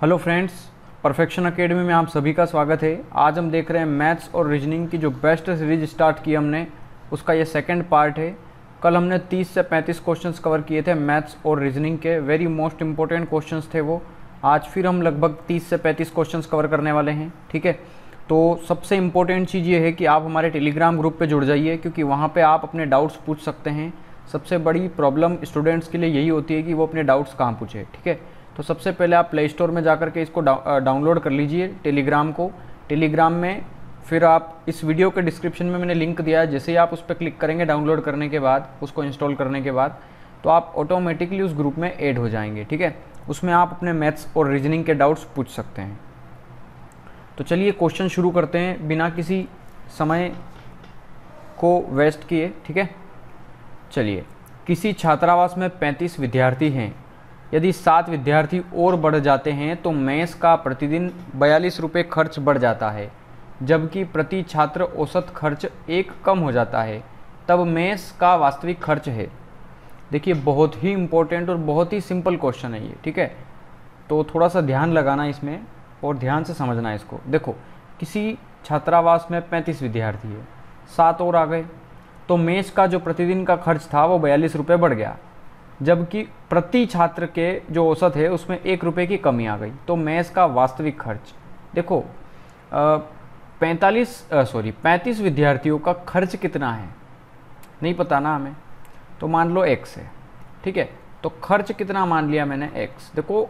Hello friends, perfection academy में आप सभी का स्वागत है। आज हम देख रहे हैं मैथ्स और रीजनिंग की जो बेस्ट सीरीज़ स्टार्ट की हमने, उसका ये सेकंड पार्ट है। कल हमने 30 से 35 क्वेश्चंस कवर किए थे मैथ्स और रीजनिंग के। वेरी मोस्ट इंपॉर्टेंट क्वेश्चंस थे वो। आज फिर हम लगभग 30 से 35 क्वेश्चंस कवर करने वाले हैं, ठीक है? तो सबसे इम्पोर्टेंट चीज़ ये है कि आप हमारे टेलीग्राम ग्रुप पर जुड़ जाइए, क्योंकि वहाँ पर आप अपने डाउट्स पूछ सकते हैं। सबसे बड़ी प्रॉब्लम स्टूडेंट्स के लिए यही होती है कि वो अपने डाउट्स कहाँ पूछे, ठीक है? तो सबसे पहले आप प्ले स्टोर में जा कर के इसको डाउनलोड कर लीजिए टेलीग्राम को। टेलीग्राम में फिर आप इस वीडियो के डिस्क्रिप्शन में मैंने लिंक दिया है। जैसे ही आप उस पर क्लिक करेंगे डाउनलोड करने के बाद, उसको इंस्टॉल करने के बाद तो आप ऑटोमेटिकली उस ग्रुप में ऐड हो जाएँगे, ठीक है? उसमें आप अपने मैथ्स और रीजनिंग के डाउट्स पूछ सकते हैं। तो चलिए क्वेश्चन शुरू करते हैं। बिना किसी समय को वेस्ट किए, ठीक है? चलिए। किसी छात्रावास में 35 विद्यार्थी हैं। यदि सात विद्यार्थी और बढ़ जाते हैं तो मेस का प्रतिदिन बयालीस रुपये खर्च बढ़ जाता है, जबकि प्रति छात्र औसत खर्च एक कम हो जाता है। तब मेस का वास्तविक खर्च है। देखिए, बहुत ही इम्पोर्टेंट और बहुत ही सिंपल क्वेश्चन है ये, ठीक है? तो थोड़ा सा ध्यान लगाना इसमें और ध्यान से समझना इसको। देखो, किसी छात्रावास में पैंतीस विद्यार्थी है, सात और आ गए तो मेस का जो प्रतिदिन का खर्च था, वो बयालीस रुपये बढ़ गया। जबकि प्रति छात्र के जो औसत है, उसमें एक रुपये की कमी आ गई। तो मेस का वास्तविक खर्च। देखो पैंतालीस सॉरी पैंतीस विद्यार्थियों का खर्च कितना है? नहीं पता ना हमें। तो मान लो एक्स है, ठीक है? तो खर्च कितना मान लिया मैंने एक्स देखो,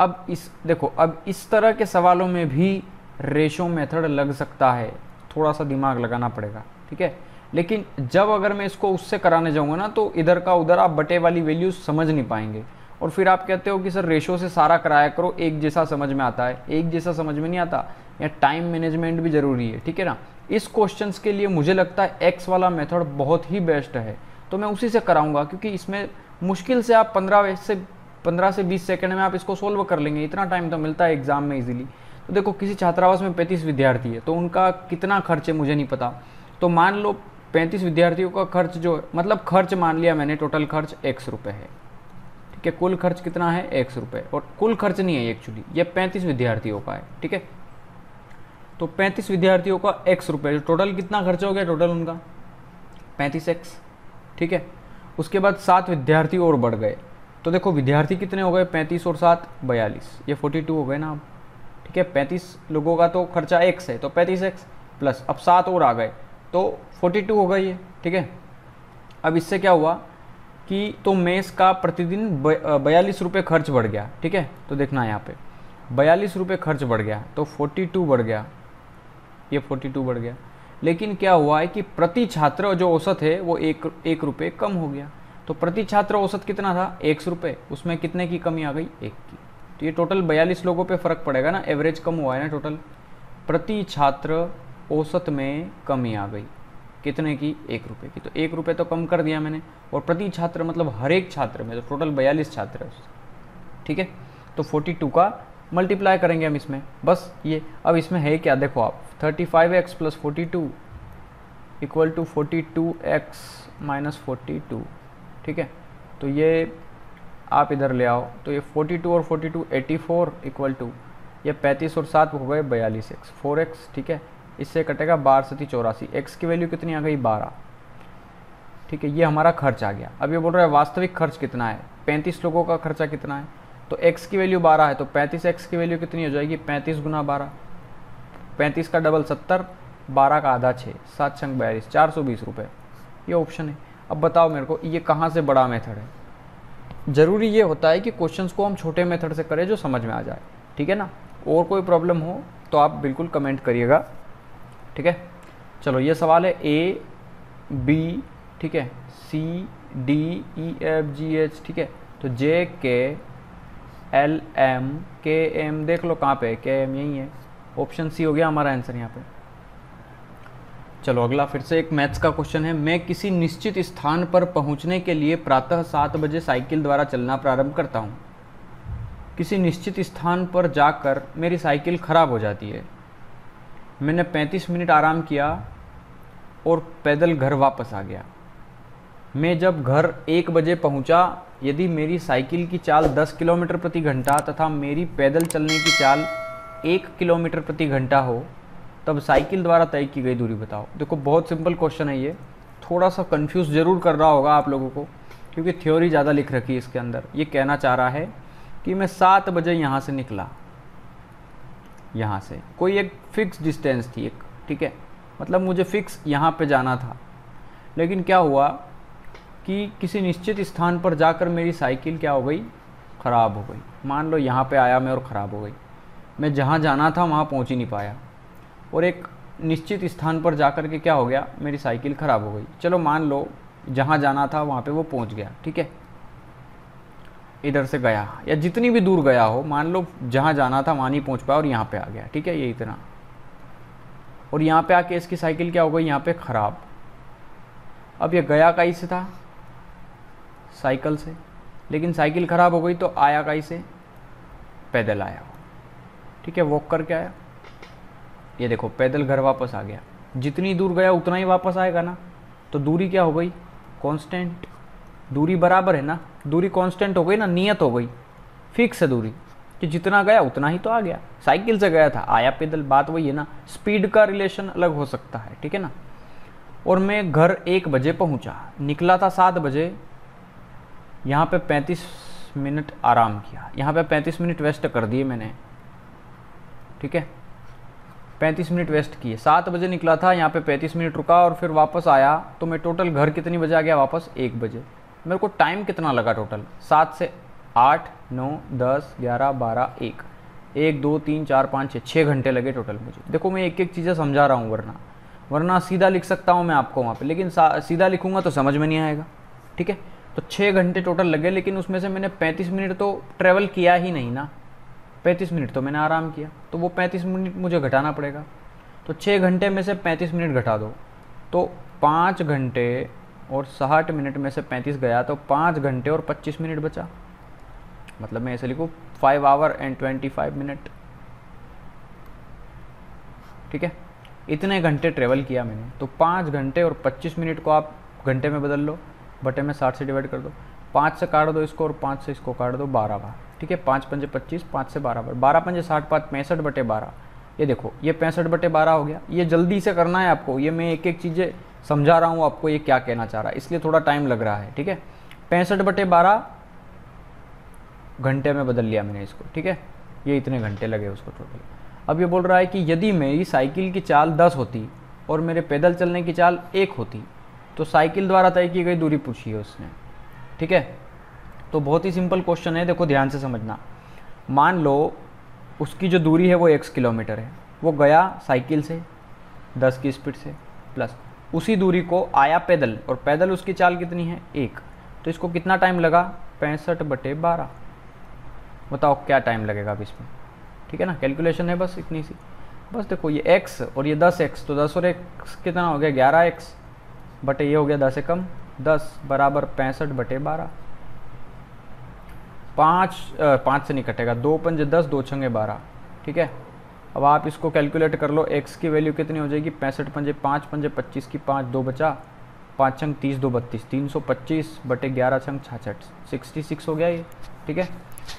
अब इस, देखो, अब इस तरह के सवालों में भी रेशो मेथड लग सकता है। थोड़ा सा दिमाग लगाना पड़ेगा, ठीक है? लेकिन जब अगर मैं इसको उससे कराने जाऊँगा ना तो इधर का उधर आप बटे वाली वैल्यूज़ समझ नहीं पाएँगे। और फिर आप कहते हो कि सर रेशो से सारा कराया करो, एक जैसा समझ में आता है, एक जैसा समझ में नहीं आता। या टाइम मैनेजमेंट भी ज़रूरी है, ठीक है ना? इस क्वेश्चन के लिए मुझे लगता है एक्स वाला मेथड बहुत ही बेस्ट है। तो मैं उसी से कराऊँगा, क्योंकि इसमें मुश्किल से आप पंद्रह से पंद्रह से बीस सेकेंड में आप इसको सोल्व कर लेंगे। इतना टाइम तो मिलता है एग्ज़ाम में इजीली तो देखो, किसी छात्रावास में पैंतीस विद्यार्थी है तो उनका कितना खर्च है मुझे नहीं पता। तो मान लो पैंतीस विद्यार्थियों का खर्च जो मतलब खर्च मान लिया मैंने टोटल खर्च एक्स रुपये है। ठीक है, कुल खर्च कितना है? एक्स रुपये और कुल खर्च नहीं है एक्चुअली ये पैंतीस विद्यार्थियों का है, ठीक है? तो पैंतीस विद्यार्थियों का एक्स रुपये टोटल कितना खर्च हो गया टोटल उनका? पैंतीस एक्स ठीक है? उसके बाद सात विद्यार्थी और बढ़ गए। तो देखो, विद्यार्थी कितने हो गए? पैंतीस और सात, बयालीस। ये फोर्टी टू हो गए ना अब, ठीक है? पैंतीस लोगों का तो खर्चा एक्स है तो पैंतीस एक्स प्लस अब सात और आ गए। तो 42 हो गई है ठीक है? अब इससे क्या हुआ कि तो मेस का प्रतिदिन बयालीस रुपये खर्च बढ़ गया, ठीक है? तो देखना यहाँ पे, बयालीस रुपये खर्च बढ़ गया तो 42 बढ़ गया, ये 42 बढ़ गया। लेकिन क्या हुआ है कि प्रति छात्र जो औसत है वो एक एक रुपये कम हो गया। तो प्रति छात्र औसत कितना था? एक सौ रुपये, उसमें कितने की कमी आ गई? एक की। तो ये टोटल बयालीस लोगों पे फ़र्क पड़ेगा ना एवरेज कम हुआ है ना टोटल प्रति छात्र औसत में कमी आ गई। कितने की? एक रुपये की। तो एक रुपये तो कम कर दिया मैंने। और प्रति छात्र मतलब हर एक छात्र में तो टोटल बयालीस छात्र है ठीक है? तो फोर्टी टू का मल्टीप्लाई करेंगे हम इसमें। बस ये, अब इसमें है क्या? देखो आप thirty five x plus forty two equal to forty two x minus forty two ठीक है? तो ये आप इधर ले आओ। तो ये फोर्टी टू और forty two eighty four equal to ये पैंतीस और सात हो गए बयालीस एक्स फोर एक्स ठीक है? इससे कटेगा बारह सती चौरासी। एक्स की वैल्यू कितनी आ गई? बारह। ठीक है, ये हमारा खर्च आ गया। अब ये बोल रहा है वास्तविक खर्च कितना है? पैंतीस लोगों का खर्चा कितना है? तो एक्स की वैल्यू बारह है तो पैंतीस एक्स की वैल्यू कितनी हो जाएगी? पैंतीस गुना बारह। पैंतीस का डबल सत्तर, बारह का आधा छः सात छंग बयालीस, चार सौ बीस रुपये ये ऑप्शन है। अब बताओ मेरे को, ये कहाँ से बड़ा मेथड है? ज़रूरी ये होता है कि क्वेश्चंस को हम छोटे मेथड से करें जो समझ में आ जाए। ठीक है ना? और कोई प्रॉब्लम हो तो आप बिल्कुल कमेंट करिएगा। ठीक है? चलो, ये सवाल है ए बी ठीक है? C D E F G H ठीक है? तो जे के एल एम के एम देख लो कहाँ पे के एम यही है। ऑप्शन सी हो गया हमारा आंसर यहाँ पे। चलो, अगला फिर से एक मैथ्स का क्वेश्चन है। मैं किसी निश्चित स्थान पर पहुँचने के लिए प्रातः सात बजे साइकिल द्वारा चलना प्रारंभ करता हूँ। किसी निश्चित स्थान पर जाकर मेरी साइकिल खराब हो जाती है। मैंने 35 मिनट आराम किया और पैदल घर वापस आ गया। मैं जब घर एक बजे पहुँचा, यदि मेरी साइकिल की चाल 10 किलोमीटर प्रति घंटा तथा मेरी पैदल चलने की चाल एक किलोमीटर प्रति घंटा हो, तब साइकिल द्वारा तय की गई दूरी बताओ। देखो, बहुत सिंपल क्वेश्चन है ये। थोड़ा सा कंफ्यूज ज़रूर कर रहा होगा आप लोगों को, क्योंकि थ्योरी ज़्यादा लिख रखी है इसके अंदर। ये कहना चाह रहा है कि मैं सात बजे यहाँ से निकला। यहाँ से। कोई एक फिक्स डिस्टेंस थी एक, ठीक है? मतलब मुझे फिक्स यहाँ पे जाना था। लेकिन क्या हुआ कि किसी निश्चित स्थान पर जाकर मेरी साइकिल क्या हो गई? ख़राब हो गई। मान लो यहाँ पे आया मैं और ख़राब हो गई। मैं जहाँ जाना था वहाँ पहुँच ही नहीं पाया। और एक निश्चित स्थान पर जाकर के क्या हो गया? मेरी साइकिल ख़राब हो गई। चलो मान लो जहाँ जाना था वहाँ पे वो पहुँच गया, ठीक है? इधर से गया, या जितनी भी दूर गया हो, मान लो जहाँ जाना था वहाँ नहीं पहुँच पाया और यहाँ पे आ गया, ठीक है, ये इतना। और यहाँ पे आके इसकी साइकिल क्या हो गई? यहाँ पे ख़राब। अब ये गया कहीं से था? साइकिल से। लेकिन साइकिल ख़राब हो गई तो आया कहीं से? पैदल आया ठीक है वॉक करके आया। ये देखो, पैदल घर वापस आ गया। जितनी दूर गया, उतना ही वापस आएगा ना। तो दूरी क्या हो गई? कांस्टेंट दूरी बराबर है ना, दूरी कांस्टेंट हो गई ना, नियत हो गई। फिक्स है दूरी, कि जितना गया, उतना ही तो आ गया। साइकिल से गया था, आया पैदल बात वही है ना स्पीड का रिलेशन अलग हो सकता है, ठीक है ना? और मैं घर एक बजे पहुँचा, निकला था सात बजे, यहाँ पे पैंतीस मिनट आराम किया। यहाँ पे पैंतीस मिनट वेस्ट कर दिए मैंने, ठीक है? पैंतीस मिनट वेस्ट किए। सात बजे निकला था, यहाँ पे पैंतीस मिनट रुका और फिर वापस आया तो मैं टोटल घर कितनी बजे आ गया? वापस एक बजे। मेरे को टाइम कितना लगा टोटल सात से आठ, नौ, दस, ग्यारह, बारह, एक। एक, दो, तीन, चार, पाँच छः छः घंटे लगे टोटल मुझे। देखो, मैं एक एक चीज़ें समझा रहा हूँ, वरना। वरना सीधा लिख सकता हूँ मैं आपको वहाँ पे, लेकिन सीधा लिखूँगा तो समझ में नहीं आएगा। ठीक है? तो छः घंटे टोटल लगे, लेकिन उसमें से मैंने पैंतीस मिनट तो ट्रैवल किया ही नहीं ना। पैंतीस मिनट तो मैंने आराम किया। तो वो पैंतीस मिनट मुझे घटाना पड़ेगा। तो छः घंटे में से पैंतीस मिनट घटा दो। तो पाँच घंटे और साठ मिनट में से पैंतीस गया तो पाँच घंटे और पच्चीस मिनट बचा। मतलब मैं ऐसे लिखूँ five hour and twenty five minute ठीक है? इतने घंटे ट्रेवल किया मैंने तो पाँच घंटे और पच्चीस मिनट को आप घंटे में बदल लो, बटे में साठ से डिवाइड कर दो। पाँच से काट दो इसको और पाँच से इसको काट दो बारह बार। ठीक है? पाँच पंजे पच्चीस, पाँच से बारह बार। बारह पंजे साठ, पाँच पैंसठ बटे बारह। ये देखो, ये पैंसठ बटे बारह हो गया। ये जल्दी से करना है आपको। ये मैं एक एक चीज़ें समझा रहा हूँ आपको ये क्या कहना चाह रहा है। इसलिए थोड़ा टाइम लग रहा है, ठीक है? पैंसठ बटे बारह घंटे में बदल लिया मैंने इसको, ठीक है? ये इतने घंटे लगे उसको टोटल अब ये बोल रहा है कि यदि मेरी साइकिल की चाल दस होती और मेरे पैदल चलने की चाल एक होती तो साइकिल द्वारा तय की गई दूरी पूछी है उसने, ठीक है? तो बहुत ही सिंपल क्वेश्चन है, देखो ध्यान से समझना। मान लो उसकी जो दूरी है वो एक्स किलोमीटर है, वो गया साइकिल से, दस की स्पीड से प्लस उसी दूरी को आया पैदल, और पैदल उसकी चाल कितनी है? एक। तो इसको कितना टाइम लगा? पैंसठ बटे बारह। बताओ क्या टाइम लगेगा अब इसमें? ठीक है ना? कैलकुलेशन है बस इतनी सी। बस देखो, ये x और ये 10x तो 10 और x कितना हो गया? ग्यारह एक्स बटे ये हो गया दस कम। दस बराबर पैंसठ बटे बारह। पाँच पाँच से नहीं कटेगा। दो पंजे दस, दो छंगे बारह। ठीक है? अब आप इसको कैलकुलेट कर लो, x की वैल्यू कितनी हो जाएगी? पैंसठ पंजे पाँच, पंजे पच्चीस की पाँच, दो बचा। पाँच छंग तीस, दो बत्तीस। तीन सौ पच्चीस बटे ग्यारह छंग छाछठ। सिक्सटी सिक्स हो गया ये, ठीक है?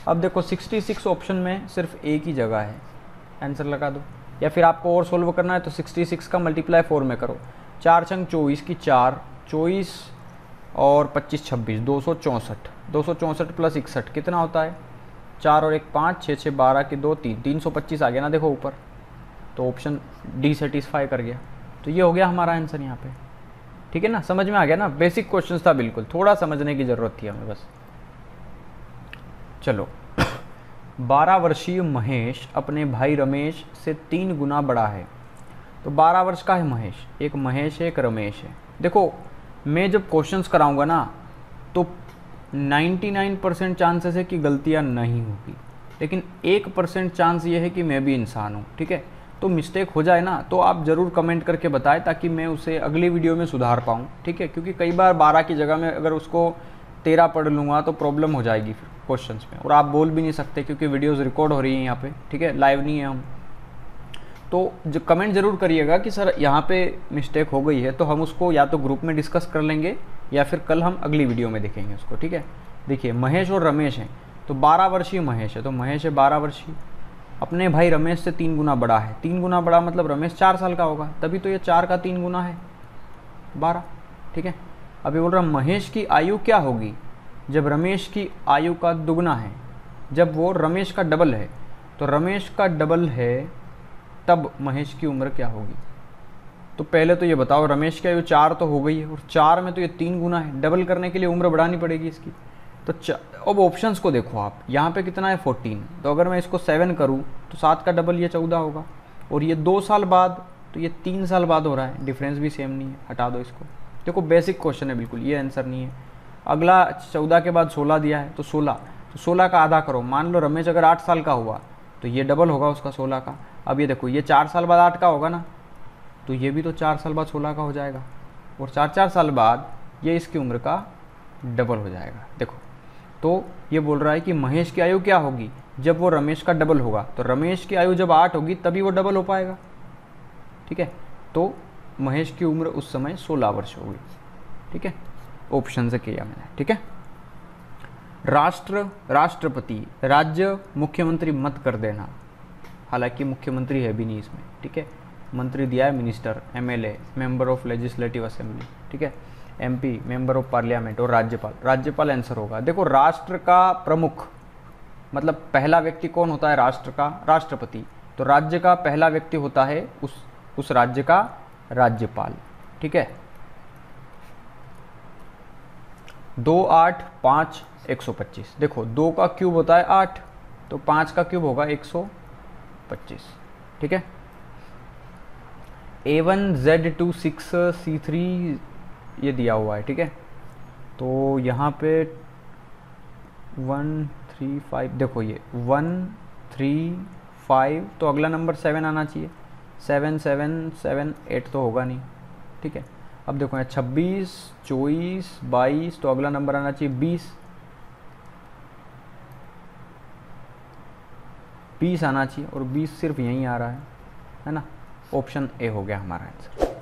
अब देखो, सिक्सटी सिक्स ऑप्शन में सिर्फ़ एक ही जगह है। आंसर लगा दो। या फिर आपको और सोल्व करना है तो सिक्सटी सिक्स का मल्टीप्लाई फोर में करो। चार छंग चौबीस की चार, चौबीस और पच्चीस छब्बीस, दो सौ चौंसठ। दो सौ चौंसठ प्लस इकसठ कितना होता है? चार और एक पाँच, छः छः, बारह के दो, तीन तीन सौ पच्चीस आ गया ना देखो ऊपर। तो ऑप्शन डी सेटिस्फाई कर गया। तो ये हो गया हमारा आंसर यहाँ पे। ठीक है ना? समझ में आ गया ना? बेसिक क्वेश्चन था बिल्कुल। थोड़ा समझने की ज़रूरत थी हमें बस। चलो। बारह वर्षीय महेश अपने भाई रमेश से तीन गुना बड़ा है। तो बारह वर्ष का है महेश। एक महेश है, एक रमेश है। देखो, मैं जब क्वेश्चंस कराऊँगा ना तो 99 परसेंट चांसेस है कि गलतियाँ नहीं होगी। लेकिन एक परसेंट चांस ये है कि मैं भी इंसान हूँ, ठीक है? तो मिस्टेक हो जाए ना तो आप ज़रूर कमेंट करके बताएँ ताकि मैं उसे अगली वीडियो में सुधार पाऊँ, ठीक है? क्योंकि कई बार बारह की जगह में अगर उसको तेरह पढ़ लूँगा तो प्रॉब्लम हो जाएगी फिर क्वेश्चन में। और आप बोल भी नहीं सकते क्योंकि वीडियोज़ रिकॉर्ड हो रही हैं यहाँ पर ठीक है? लाइव नहीं है हम। तो जो कमेंट ज़रूर करिएगा कि सर यहाँ पे मिस्टेक हो गई है तो हम उसको या तो ग्रुप में डिस्कस कर लेंगे या फिर कल हम अगली वीडियो में देखेंगे उसको, ठीक है? देखिए, महेश और रमेश हैं तो बारह वर्षीय महेश है तो महेश है बारह वर्षीय। अपने भाई रमेश से तीन गुना बड़ा है। तीन गुना बड़ा मतलब रमेश चार साल का होगा, तभी तो ये चार का तीन गुना है। बारह, ठीक है? अभी बोल रहा महेश की आयु क्या होगी जब रमेश की आयु का दुगना है? जब वो रमेश का डबल है तो रमेश का डबल है तब महेश की उम्र क्या होगी? तो पहले तो ये बताओ, रमेश की आयु चार तो हो गई है, और चार में तो ये तीन गुना है। डबल करने के लिए उम्र बढ़ानी पड़ेगी इसकी। तो अब ऑप्शंस को देखो आप। यहाँ पे कितना है? फोर्टीन तो अगर मैं इसको सेवन करूँ तो सात का डबल ये चौदह होगा। और ये दो साल बाद तो ये तीन साल बाद हो रहा है। डिफरेंस भी सेम नहीं है। हटा दो इसको। देखो बेसिक क्वेश्चन है बिल्कुल, ये आंसर नहीं है। अगला, चौदह के बाद सोलह दिया है तो सोलह। तो सोलह का आधा करो। मान लो रमेश अगर आठ साल का हुआ तो ये डबल होगा उसका सोलह का। अब ये देखो, ये चार साल बाद आठ का होगा ना? तो ये भी तो चार साल बाद सोलह का हो जाएगा। और चार चार साल बाद ये इसकी उम्र का डबल हो जाएगा। देखो तो ये बोल रहा है कि महेश की आयु क्या होगी? जब वो रमेश का डबल होगा तो रमेश की आयु जब आठ होगी, तभी वो डबल हो पाएगा। ठीक है? तो महेश की उम्र उस समय सोलह वर्ष होगी। ठीक है? ऑप्शन से किया मैंने। ठीक है? राष्ट्र, राष्ट्रपति, राज्य मुख्यमंत्री मत कर देना। हालाँकि मुख्यमंत्री है भी नहीं इसमें, ठीक है? मंत्री दिया है minister MLA member of legislative assembly ठीक है? एमपी मेंबर ऑफ़ पार्लियामेंट और राज्यपाल। राज्यपाल आंसर होगा। देखो, राष्ट्र का प्रमुख मतलब पहला व्यक्ति कौन होता है राष्ट्र का? राष्ट्रपति। तो राज्य का पहला व्यक्ति होता है उस उस राज्य का राज्यपाल, ठीक है? दो आठ पाँच एक सौ पच्चीस। देखो, दो का क्यूब होता है आठ तो पाँच का क्यूब होगा एक सौ पच्चीस। ठीक है? A one Z two six C three ये दिया हुआ है, ठीक है? तो यहाँ पे वन थ्री फाइव देखो ये वन थ्री फाइव तो अगला नंबर सेवन आना चाहिए। सेवन सेवन सेवन एट तो होगा नहीं, ठीक है? अब देखो, यहाँ छब्बीस, चौबीस, बाईस तो अगला नंबर आना चाहिए, बीस। बीस आना चाहिए और बीस सिर्फ़ यहीं आ रहा है है ना? ऑप्शन ए हो गया हमारा आंसर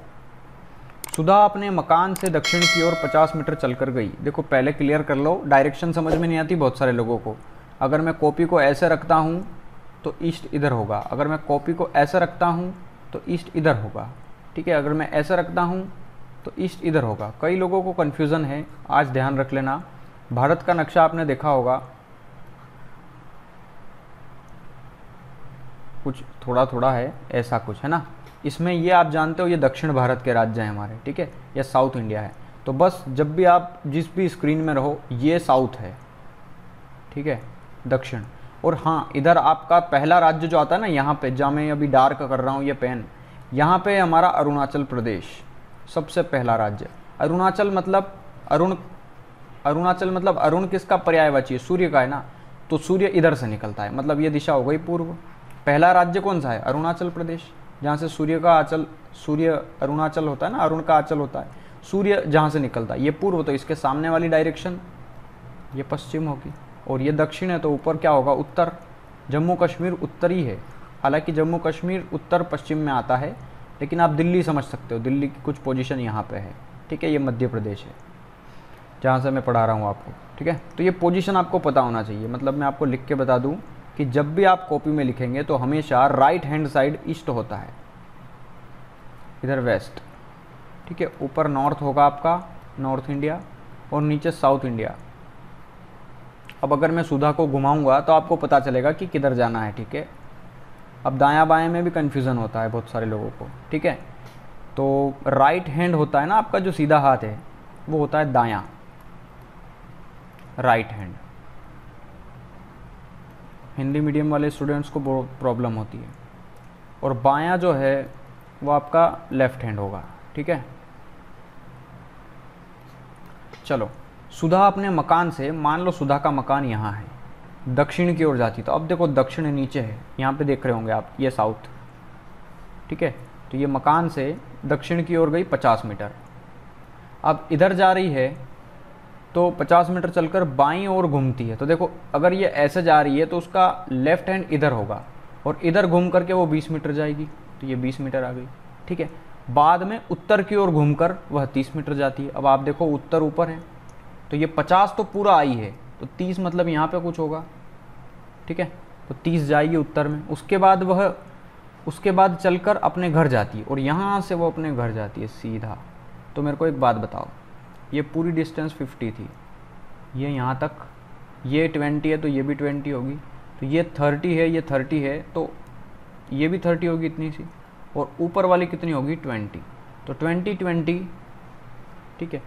सुधा अपने मकान से दक्षिण की ओर 50 मीटर चलकर गई। देखो, पहले क्लियर कर लो डायरेक्शन समझ में नहीं आती बहुत सारे लोगों को। अगर मैं कॉपी को ऐसे रखता हूँ तो ईस्ट इधर होगा। अगर मैं कॉपी को ऐसे रखता हूँ तो ईस्ट इधर होगा। ठीक है, अगर मैं ऐसे रखता हूँ तो ईस्ट इधर होगा। कई लोगों को कन्फ्यूज़न है, आज ध्यान रख लेना। भारत का नक्शा आपने देखा होगा कुछ थोड़ा थोड़ा है, ऐसा कुछ, है ना? इसमें ये आप जानते हो ये दक्षिण भारत के राज्य हैं हमारे, ठीक है? या साउथ इंडिया है। तो बस जब भी आप जिस भी स्क्रीन में रहो, ये साउथ है, ठीक है? दक्षिण। और हाँ इधर आपका पहला राज्य जो आता है ना, यहाँ पे, जहाँ मैं अभी डार्क कर रहा हूँ ये पेन, यहाँ पे हमारा अरुणाचल प्रदेश, सबसे पहला राज्य। अरुणाचल मतलब अरुण, अरुणाचल मतलब अरुण किसका पर्यायवाची है? सूर्य का है ना? तो सूर्य इधर से निकलता है मतलब ये दिशा हो गई पूर्व। पहला राज्य कौन सा है? अरुणाचल प्रदेश, जहाँ से सूर्य का आंचल, सूर्य अरुणाचल होता है ना, अरुण का आंचल होता है। सूर्य जहाँ से निकलता है, ये पूर्व तो इसके सामने वाली डायरेक्शन ये पश्चिम होगी। और ये दक्षिण है तो ऊपर क्या होगा? उत्तर। जम्मू कश्मीर उत्तरी है। हालाँकि जम्मू कश्मीर उत्तर पश्चिम में आता है, लेकिन आप दिल्ली समझ सकते हो। दिल्ली की कुछ पोजीशन यहाँ पे है। ठीक है, ये मध्य प्रदेश है, जहाँ से मैं पढ़ा रहा हूँ आपको। ठीक है तो ये पोजीशन आपको पता होना चाहिए। मतलब मैं आपको लिख के बता दूँ कि जब भी आप कॉपी में लिखेंगे तो हमेशा राइट हैंड साइड ईस्ट होता है। इधर वेस्ट ठीक है? ऊपर नॉर्थ होगा आपका नॉर्थ इंडिया और नीचे साउथ इंडिया अब अगर मैं सुधा को घुमाऊँगा तो आपको पता चलेगा कि किधर जाना है, ठीक है? अब दायां बाएँ में भी कन्फ्यूज़न होता है बहुत सारे लोगों को, ठीक है? तो राइट हैंड होता है ना आपका जो सीधा हाथ है, वो होता है दायां। राइट हैंड हिंदी मीडियम वाले स्टूडेंट्स को प्रॉब्लम होती है। और बायां जो है, वो आपका लेफ़्ट हैंड होगा, ठीक है? चलो, सुधा अपने मकान से, मान लो सुधा का मकान यहाँ है, दक्षिण की ओर जाती तो अब देखो दक्षिण नीचे है, यहाँ पे देख रहे होंगे आप, ये साउथ ठीक है? तो ये मकान से दक्षिण की ओर गई 50 मीटर। अब इधर जा रही है तो 50 मीटर चलकर बाईं ओर घूमती है। तो देखो, अगर ये ऐसे जा रही है तो उसका लेफ़्ट हैंड इधर होगा और इधर घूम करके वो 20 मीटर जाएगी। तो ये 20 मीटर आ गई, ठीक है? बाद में उत्तर की ओर घूमकर वह 30 मीटर जाती है। अब आप देखो, उत्तर ऊपर है तो ये 50 तो पूरा आई है तो 30 मतलब यहाँ पे कुछ होगा, ठीक है? तो 30 जाएगी उत्तर में। उसके बाद वह, उसके बाद चलकर अपने घर जाती है और यहाँ से वो अपने घर जाती है सीधा। तो मेरे को एक बात बताओ ये पूरी डिस्टेंस 50 थी। ये यहाँ तक, ये 20 है तो ये भी 20 होगी। तो ये 30 है, ये 30 है तो ये भी 30 होगी इतनी सी। और ऊपर वाली कितनी होगी? 20 तो 20 20 ठीक है।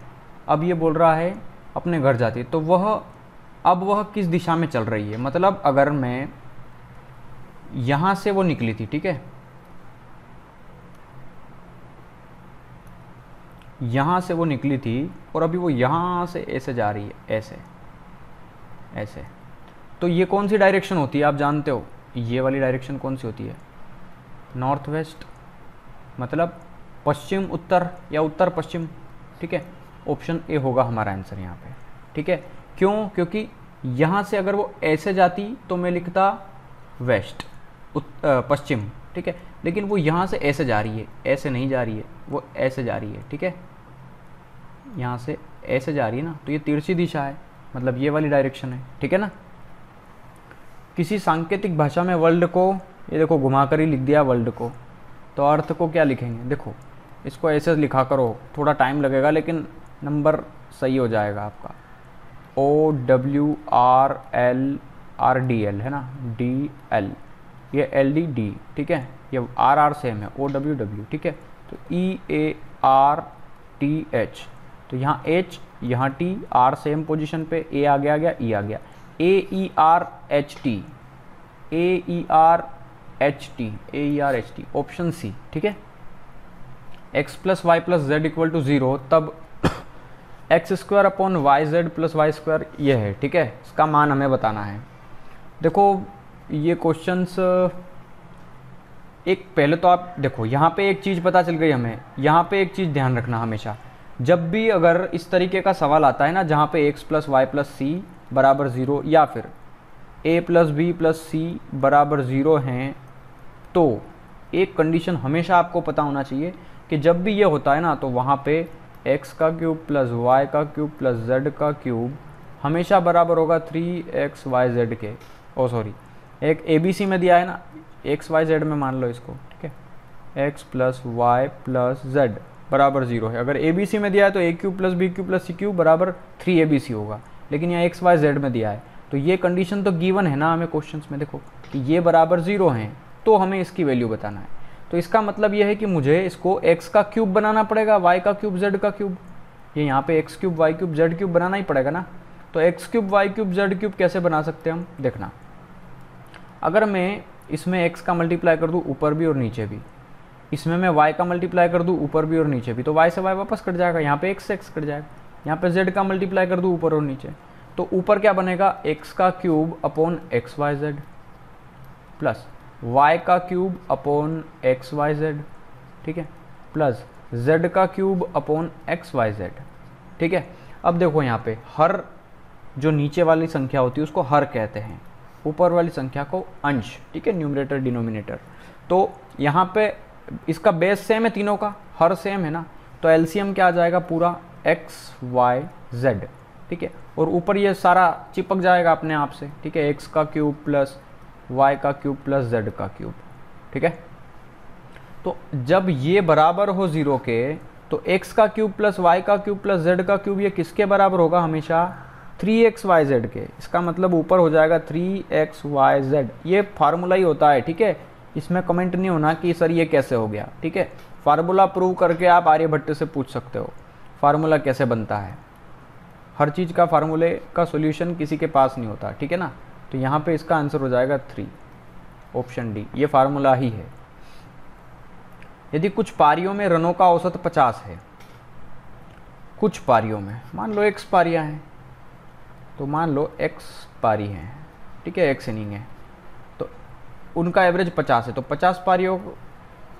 अब ये बोल रहा है, अपने घर जाती। है तो वह, अब वह किस दिशा में चल रही है? मतलब अगर मैं यहाँ से वो निकली थी, ठीक है? यहाँ से वो निकली थी और अभी वो यहाँ से ऐसे जा रही है, ऐसे ऐसे। तो ये कौन सी डायरेक्शन होती है, आप जानते हो? ये वाली डायरेक्शन कौन सी होती है? नॉर्थ वेस्ट मतलब पश्चिम, उत्तर या उत्तर, पश्चिम, ठीक है? ऑप्शन ए होगा हमारा आंसर यहाँ पे, ठीक है? क्यों? क्योंकि यहाँ से अगर वो ऐसे जाती तो मैं लिखता वेस्ट पश्चिम, ठीक है? लेकिन वो यहाँ से ऐसे जा रही है, ऐसे नहीं जा रही है। वो ऐसे जा रही है, ठीक है? यहाँ से ऐसे जा रही है ना तो ये तिरछी दिशा है मतलब ये वाली डायरेक्शन है, ठीक है ना? किसी सांकेतिक भाषा में वर्ल्ड को, ये देखो, घुमाकर ही लिख दिया वर्ल्ड को तो अर्थ को क्या लिखेंगे? देखो, इसको ऐसे लिखा करो, थोड़ा टाइम लगेगा, लेकिन नंबर सही हो जाएगा आपका। O W R L R D L है ना? डी एल ये एल डी डी ठीक है? ये आर आर सेम है ओ डब्ल्यू डब्ल्यू ठीक है? तो E A R T H तो यहाँ एच यहाँ टी आर सेम पोजीशन पे ए आ गया ई आ गया। A E R H T A E R H T A E R H T option C ठीक है? X plus Y plus Z equal to zero तब x square upon y z plus y square ये है, ठीक है? इसका मान हमें बताना है। देखो, ये क्वेश्चंस एक पहले तो आप देखो, यहाँ पे एक चीज़ पता चल गई हमें। यहाँ पे एक चीज़ ध्यान रखना हमेशा। जब भी अगर इस तरीके का सवाल आता है ना, जहाँ पे x plus y plus c बराबर ज़ीरो या फिर A plus B plus C बराबर ज़ीरो हैं तो एक कंडीशन हमेशा आपको पता होना चाहिए कि जब भी ये होता है ना तो वहाँ पे एक्स का क्यूब प्लस वाई का क्यूब प्लस जेड का क्यूब हमेशा बराबर होगा थ्री एक्स वाई जेड के। ओ सॉरी एक ए बी सी में दिया है ना एक्स वाई जेड में मान लो इसको, ठीक है? X plus y plus z बराबर ज़ीरो है। अगर ए बी सी में दिया है तो A cube plus B cube plus C cube बराबर थ्री ए बी सी होगा। लेकिन यहाँ एक्स वाई जेड में दिया है। तो ये कंडीशन तो गिवन है ना हमें क्वेश्चन में, देखो, कि ये बराबर ज़ीरो हैं तो हमें इसकी वैल्यू बताना है। तो इसका मतलब यह है कि मुझे इसको एक्स का क्यूब बनाना पड़ेगा वाई का क्यूब जेड का क्यूब ये यहाँ पे x cube y cube z cube बनाना ही पड़ेगा ना। तो x cube y cube z cube कैसे बना सकते हैं हम? देखना। अगर मैं इसमें एक्स का मल्टीप्लाई कर दूँ ऊपर भी और नीचे भी, इसमें मैं वाई का मल्टीप्लाई कर दूँ ऊपर भी और नीचे भी तो वाई से वाई वापस कट जाएगा, यहाँ पे एक्स से एक्स कट जाएगा, यहाँ पे जेड का मल्टीप्लाई कर दूँ ऊपर और नीचे तो ऊपर क्या बनेगा? एक्स का cube upon x y z plus y का cube upon x y z ठीक है? प्लस जेड का cube upon x y z ठीक है? अब देखो यहाँ पे, हर जो नीचे वाली संख्या होती है, उसको हर कहते हैं। ऊपर वाली संख्या को अंश, ठीक है न्यूमरेटर डिनोमिनेटर तो यहाँ पे इसका बेस सेम है तीनों का, हर सेम है ना? तो एलसीएम क्या आ जाएगा पूरा? एक्स वाई जेड ठीक है? और ऊपर ये सारा चिपक जाएगा अपने आप से, ठीक है? एक्स का क्यूब प्लस वाई का क्यूब प्लस जेड का क्यूब ठीक है? तो जब ये बराबर हो ज़ीरो के तो x का क्यूब प्लस वाई का क्यूब प्लस जेड का क्यूब ये किसके बराबर होगा हमेशा? थ्री एक्स वाई जेड के। इसका मतलब ऊपर हो जाएगा थ्री एक्स वाई जेड। ये फार्मूला ही होता है, ठीक है? इसमें कमेंट नहीं होना कि सर ये कैसे हो गया, ठीक है? फार्मूला प्रूव करके आप आर्यभट्ट से पूछ सकते हो, फार्मूला कैसे बनता है। हर चीज़ का फार्मूले का सोल्यूशन किसी के पास नहीं होता, ठीक है ना? तो यहाँ पे इसका आंसर हो जाएगा थ्री ऑप्शन डी ये फार्मूला ही है। यदि कुछ पारियों में रनों का औसत पचास है, कुछ पारियों में, मान लो एक्स पारियाँ हैं तो मान लो एक्स पारी हैं, ठीक है एक्स इनिंग है तो उनका एवरेज पचास है तो पचास पारियों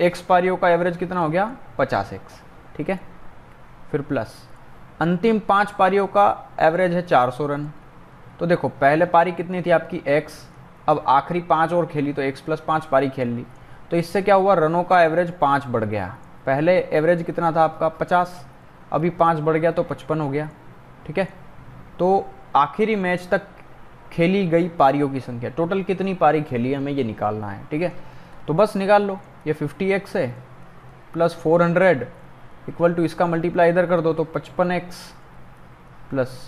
एक्स पारियों का एवरेज कितना हो गया? पचास एक्स ठीक है? फिर प्लस अंतिम पाँच पारियों का एवरेज है चार सौ रन तो देखो, पहले पारी कितनी थी आपकी? एक्स अब आखिरी पाँच और खेली तो एक्स प्लस पाँच पारी खेल ली. तो इससे क्या हुआ? रनों का एवरेज पाँच बढ़ गया. पहले एवरेज कितना था आपका? पचास. अभी पाँच बढ़ गया तो पचपन हो गया, ठीक है? तो आखिरी मैच तक खेली गई पारियों की संख्या। टोटल कितनी पारी खेली हमें ये निकालना है, ठीक है? तो बस निकाल लो, ये फिफ्टी एक्स है plus four hundred equal to इसका मल्टीप्लाई इधर कर दो तो पचपन एक्स प्लस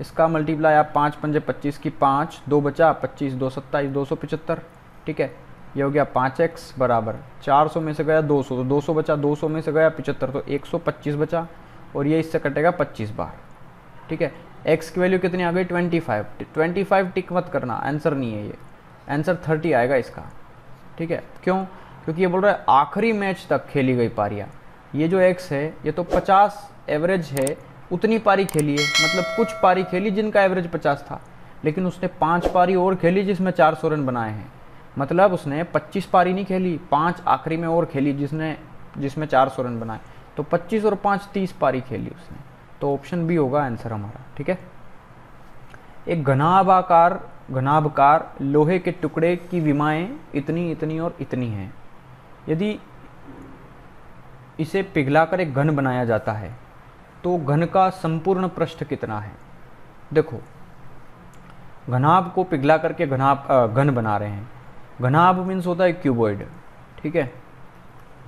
इसका मल्टीप्लाई आप पाँच, पंजे पच्चीस की पाँच, दो बचा, पच्चीस, दो सत्ताईस, दो सौ पचहत्तर, ठीक है? ये हो गया पाँच एक्स बराबर, चार सौ में से गया दो सौ तो दो सौ बचा, दो सौ में से गया पिचहत्तर तो एक सौ पच्चीस बचा, और ये इससे कटेगा पच्चीस बार, ठीक है? एक्स की वैल्यू कितनी आ गई? Twenty five twenty five tick मत करना आंसर नहीं है ये। आंसर थर्टी आएगा इसका। ठीक है? क्यों? क्योंकि ये बोल रहा है, आखिरी मैच तक खेली गई पारियाँ। ये जो एक्स है, ये तो पचास एवरेज है, उतनी पारी खेली है। मतलब कुछ पारी खेली जिनका एवरेज पचास था। लेकिन उसने पाँच पारी और खेली जिसमें चार सौ रन बनाए हैं। मतलब उसने पच्चीस पारी नहीं खेली, पाँच आखिरी में और खेली जिसने, जिसमें चार सौ रन बनाए। तो पच्चीस और पाँच तीस पारी खेली उसने। तो ऑप्शन बी होगा आंसर हमारा, ठीक है? एक घनाभाकार, घनाभकार लोहे के टुकड़े की विमाएँ इतनी इतनी और इतनी हैं। यदि इसे पिघलाकर एक घन बनाया जाता है तो घन का संपूर्ण पृष्ठ कितना है? देखो, घनाभ को पिघला करके घनाभ घन बना रहे हैं। घनाभ मीन्स होता है क्यूबॉइड ठीक है?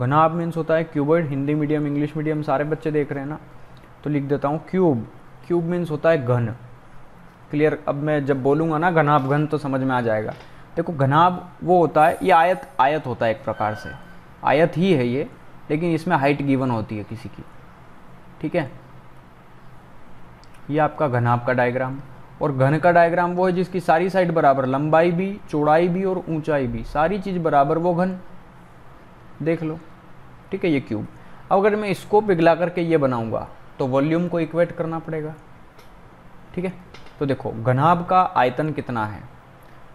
घनाभ मीन्स होता है cuboid Hindi medium English medium सारे बच्चे देख रहे हैं ना? तो लिख देता हूँ क्यूब। क्यूब मीन्स होता है घन। क्लियर अब मैं जब बोलूँगा ना घनाभ, घन तो समझ में आ जाएगा। देखो, घनाभ वो होता है, ये आयत आयत होता है एक प्रकार से। आयत ही है ये, लेकिन इसमें हाइट गिवन होती है किसी की। ठीक है? ये आपका घनाभ का डायग्राम और घन का डायग्राम वो है जिसकी सारी साइड बराबर, लंबाई भी, चौड़ाई भी और ऊंचाई भी। सारी चीज़ बराबर वो घन। देख लो। ठीक है, ये क्यूब अब अगर मैं इसको पिघला करके ये बनाऊँगा तो वॉल्यूम को इक्वेट करना पड़ेगा। ठीक है? तो देखो, घनाभ का आयतन कितना है?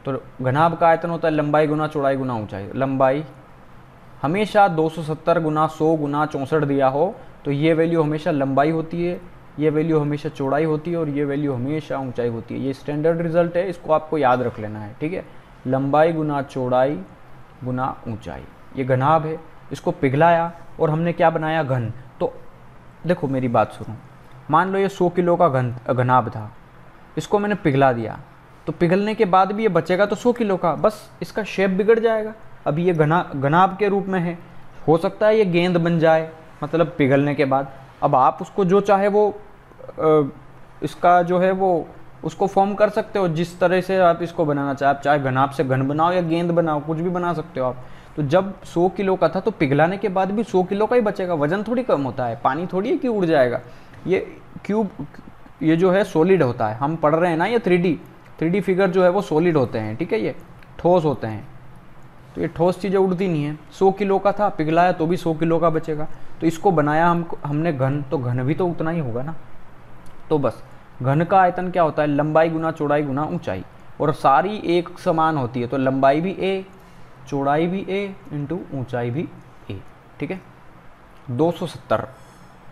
तो घनाभ का आयतन होता है लंबाई गुना चौड़ाई गुना ऊंचाई। लंबाई हमेशा 270 गुना 100 गुना चौंसठ दिया हो तो ये वैल्यू हमेशा लंबाई होती है, ये वैल्यू हमेशा चौड़ाई होती है और ये वैल्यू हमेशा ऊंचाई होती है। ये स्टैंडर्ड रिज़ल्ट है, इसको आपको याद रख लेना है। ठीक है? लंबाई गुना चौड़ाई गुना ऊंचाई। ये घनाभ है, इसको पिघलाया और हमने क्या बनाया? घन। देखो मेरी बात सुनो। मान लो ये सौ किलो का घन, घनाभ था। इसको मैंने पिघला दिया। तो पिघलने के बाद भी ये बचेगा तो सौ किलो का। बस इसका शेप बिगड़ जाएगा। अभी ये घना घनाब के रूप में है। हो सकता है ये गेंद बन जाए मतलब पिघलने के बाद। अब आप उसको जो चाहे वो इसका जो है वो, उसको फॉर्म कर सकते हो। जिस तरह से आप इसको बनाना चाहे, आप चाहे घनाब से घन बनाओ या गेंद बनाओ, कुछ भी बना सकते हो आप। तो जब 100 किलो का था तो पिघलाने के बाद भी 100 किलो का ही बचेगा। वज़न थोड़ी कम होता है, पानी थोड़ी है कि उड़ जाएगा? ये क्यूब, ये जो है सॉलिड होता है। हम पढ़ रहे हैं ना ये थ्री डी फिगर जो है वो सॉलिड होते हैं, ठीक है ये? ठोस होते हैं। तो ये ठोस चीज़ें उड़ती नहीं है। सौ किलो का था, पिघलाया तो भी सौ किलो का बचेगा। तो इसको बनाया हम, हमने घन तो घन भी तो उतना ही होगा ना। तो बस, घन का आयतन क्या होता है? लंबाई गुना चौड़ाई गुना ऊंचाई। और सारी एक समान होती है तो लंबाई भी ए चौड़ाई भी ए इंटू ऊंचाई भी ए ठीक है? 270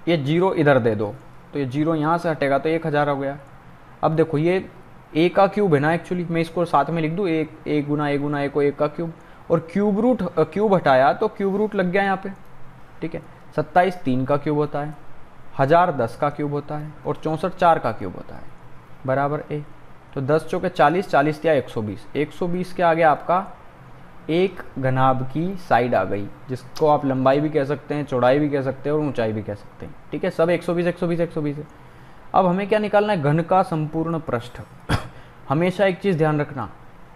ये ज़ीरो इधर दे दो तो ये ज़ीरो यहाँ से हटेगा तो एक हज़ार हो गया। अब देखो, ये ए का क्यूब है ना एक्चुअली मैं इसको साथ में लिख दूँ? एक एक गुना एक गुना, एक को एक का क्यूब और क्यूब रूट क्यूब हटाया तो क्यूब रूट लग गया यहाँ पे, ठीक है? सत्ताईस तीन का क्यूब होता है, हज़ार दस का क्यूब होता है और चौंसठ चार का क्यूब होता है, बराबर ए तो दस चौके चालीस चालीस या एक सौ बीस। एक सौ बीस के आगे आपका एक घनाभ की साइड आ गई, जिसको आप लंबाई भी कह सकते हैं, चौड़ाई भी कह सकते हैं और ऊंचाई भी कह सकते हैं। ठीक है, सब 120 120 120 है। अब हमें क्या निकालना है? घन का संपूर्ण पृष्ठ। हमेशा एक चीज़ ध्यान रखना,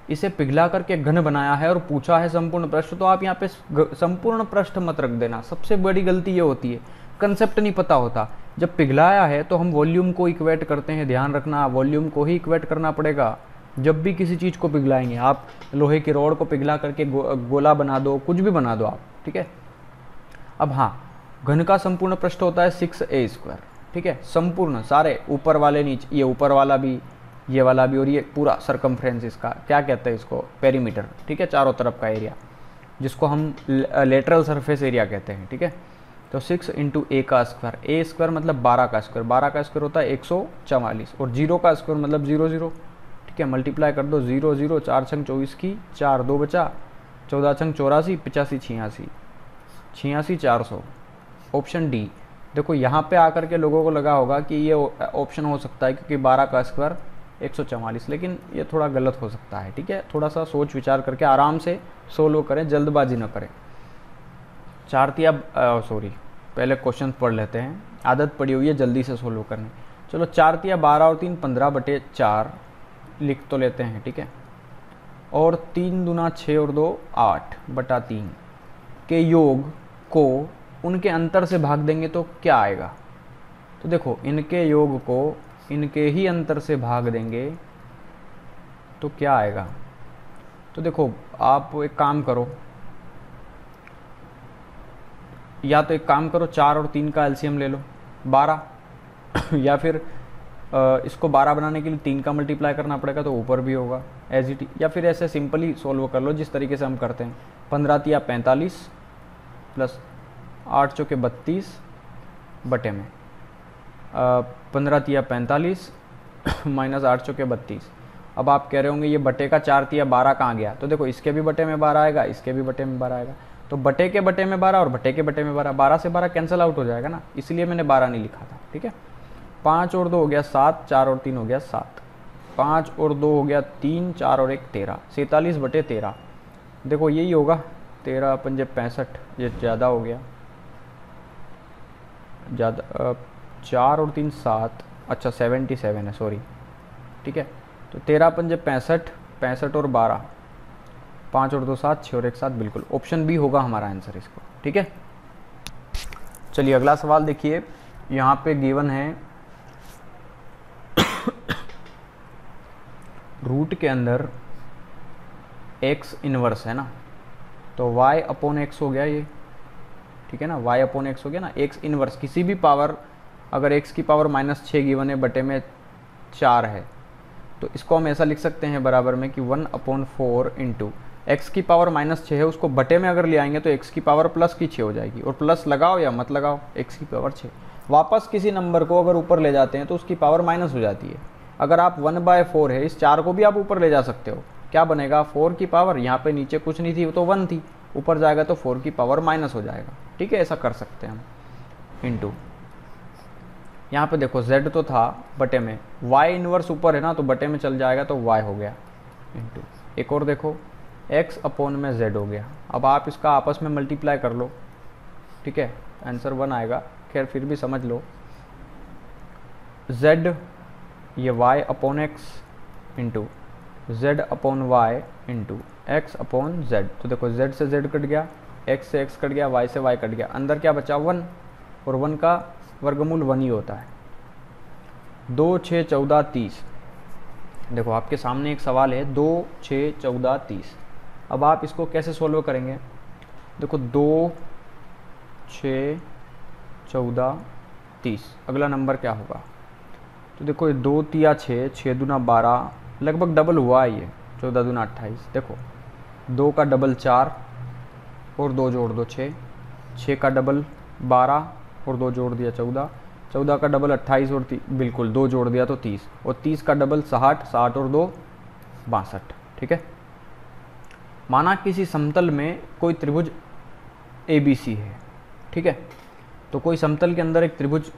इसे पिघला करके घन बनाया है और पूछा है संपूर्ण पृष्ठ तो आप यहाँ पे संपूर्ण पृष्ठ मत रख देना। सबसे बड़ी गलती ये होती है कंसेप्ट नहीं पता होता। जब पिघलाया है तो हम वॉल्यूम को इक्वेट करते हैं, ध्यान रखना वॉल्यूम को ही इक्वेट करना पड़ेगा। जब भी किसी चीज़ को पिघलाएँगे आप लोहे की रोड को पिघला करके गो, गोला बना दो कुछ भी बना दो आप ठीक है? अब हाँ घन का संपूर्ण पृष्ठ होता है सिक्स ए स्क्वायर ठीक है? संपूर्ण सारे ऊपर वाले नीचे ये ऊपर वाला भी ये वाला भी और ये पूरा सरकमफ्रेंस इसका क्या कहते हैं इसको? पेरीमीटर ठीक है? चारों तरफ़ का एरिया जिसको हम लेटरल सरफेस एरिया कहते हैं ठीक है? तो सिक्स इंटू ए का स्क्वायर ए स्क्वायर मतलब बारह का स्क्वायर बारह का स्क्वायर होता है एक सौ चवालीस और ज़ीरो का स्क्वायर मतलब ज़ीरो ज़ीरो ठीक है मल्टीप्लाई कर दो ज़ीरो ज़ीरो चार छंग चौबीस की, चार दो बचा, चौदह छंग चौरासी, पचासी, छियासी छियासी, चार सौ। ऑप्शन डी देखो यहाँ पे आकर के लोगों को लगा होगा कि ये ऑप्शन हो सकता है क्योंकि बारह का स्क्वायर एक लेकिन ये थोड़ा गलत हो सकता है, ठीक है? थोड़ा सा सोच विचार करके आराम से सोल्व करें, जल्दबाजी न करें। चार तिया सॉरी पहले क्वेश्चन पढ़ लेते हैं। आदत पड़ी हुई है जल्दी से सोल्व करने। चलो चार तिया बारह और तीन, पंद्रह बटे चार लिख तो लेते हैं, ठीक है? और तीन दुना छः और दो आठ बटा तीन। के योग को उनके अंतर से भाग देंगे तो क्या आएगा? तो देखो, इनके योग को इनके ही अंतर से भाग देंगे तो क्या आएगा? तो देखो, आप एक काम करो। या तो एक काम करो, चार और तीन का एलसीएम ले लो, बारह। या फिर इसको बारह बनाने के लिए तीन का मल्टीप्लाई करना पड़ेगा तो ऊपर भी होगा एज इट या फिर ऐसे सिंपली सोल्व कर लो, जिस तरीके से हम करते हैं। पंद्रह तिया पैंतालीस प्लस आठ चौके बत्तीस, बटे में। पंद्रह तिया पैंतालीस माइनस आठ चौके बत्तीस। अब आप कह रहे होंगे, ये बटे का चार तिया बारह कहाँ गया? तो देखो, इसके भी बटे में बारह आएगा, इसके भी बटे में बारह आएगा। तो बटे के बटे में बारह और बटे के बटे में बारह बारह से बारह कैंसिल आउट हो जाएगा ना। इसलिए मैंने बारह नहीं लिखा था, ठीक है? पाँच और दो हो गया सात, चार और तीन हो गया सात। पाँच और दो हो गया तीन, चार और एक तेरह। सैंतालीस बटे तेरह। देखो यही होगा, तेरह पंजे पैंसठ, ये ज़्यादा हो गया। ज़्यादा चार और तीन सात अच्छा सेवेंटी सेवन है सॉरी ठीक है? तो तेरह पंजे पैंसठ पैंसठ और बारह। पाँच और दो सात छः और एक सात, बिल्कुल। ऑप्शन बी होगा हमारा आंसर इसको। ठीक है? चलिए अगला सवाल देखिए। यहाँ पे गिवन है रूट के अंदर x इनवर्स है ना? तो y अपोन एक्स हो गया ये। ठीक है ना? y अपोन एक्स हो गया ना? x इनवर्स किसी भी पावर अगर x की पावर माइनस छः गिवन है बटे में चार है तो इसको हम ऐसा लिख सकते हैं बराबर में कि one upon four into x की पावर माइनस छः है, उसको बटे में अगर ले आएँगे तो x की पावर प्लस की छः हो जाएगी। और प्लस लगाओ या मत लगाओ, x की पावर छः वापस किसी नंबर को अगर ऊपर ले जाते हैं तो उसकी पावर माइनस हो जाती है। अगर आप वन बाय फोर है, इस चार को भी आप ऊपर ले जा सकते हो। क्या बनेगा? फोर की पावर, यहाँ पे नीचे कुछ नहीं थी तो वन थी। ऊपर जाएगा तो फोर की पावर माइनस हो जाएगा। ठीक है, ऐसा कर सकते हैं हम। इंटू यहाँ पे देखो, z तो था बटे में। Y इनवर्स ऊपर है ना तो बटे में चल जाएगा तो y हो गया। इंटू एक और देखो, x अपोन में z हो गया। अब आप इसका आपस में मल्टीप्लाई कर लो। ठीक है आंसर वन आएगा। खैर, फिर भी समझ लो। Z ये y upon x into z upon y into x upon z तो देखो, z से z कट गया, x से x कट गया, y से y कट गया। अंदर क्या बचा? वन। और वन का वर्गमूल वन ही होता है। दो छः चौदह, तीस। देखो, आपके सामने एक सवाल है, दो छः चौदह, तीस। अब आप इसको कैसे सोल्व करेंगे? देखो, दो छ चौदह, तीस। अगला नंबर क्या होगा? तो देखो, ये दो तिया छः छः दूना बारह, लगभग डबल हुआ है ये, चौदह दूना अट्ठाईस। देखो, दो का डबल चार, और दो जोड़ दो छः। छः का डबल बारह, और दो जोड़ दिया चौदह। चौदह का डबल अट्ठाईस और बिल्कुल, दो जोड़ दिया तो तीस। और तीस का डबल साठ साठ और दो, बासठ। ठीक है? माना किसी समतल में कोई त्रिभुज ए बी सी है। ठीक है? तो कोई समतल के अंदर एक त्रिभुज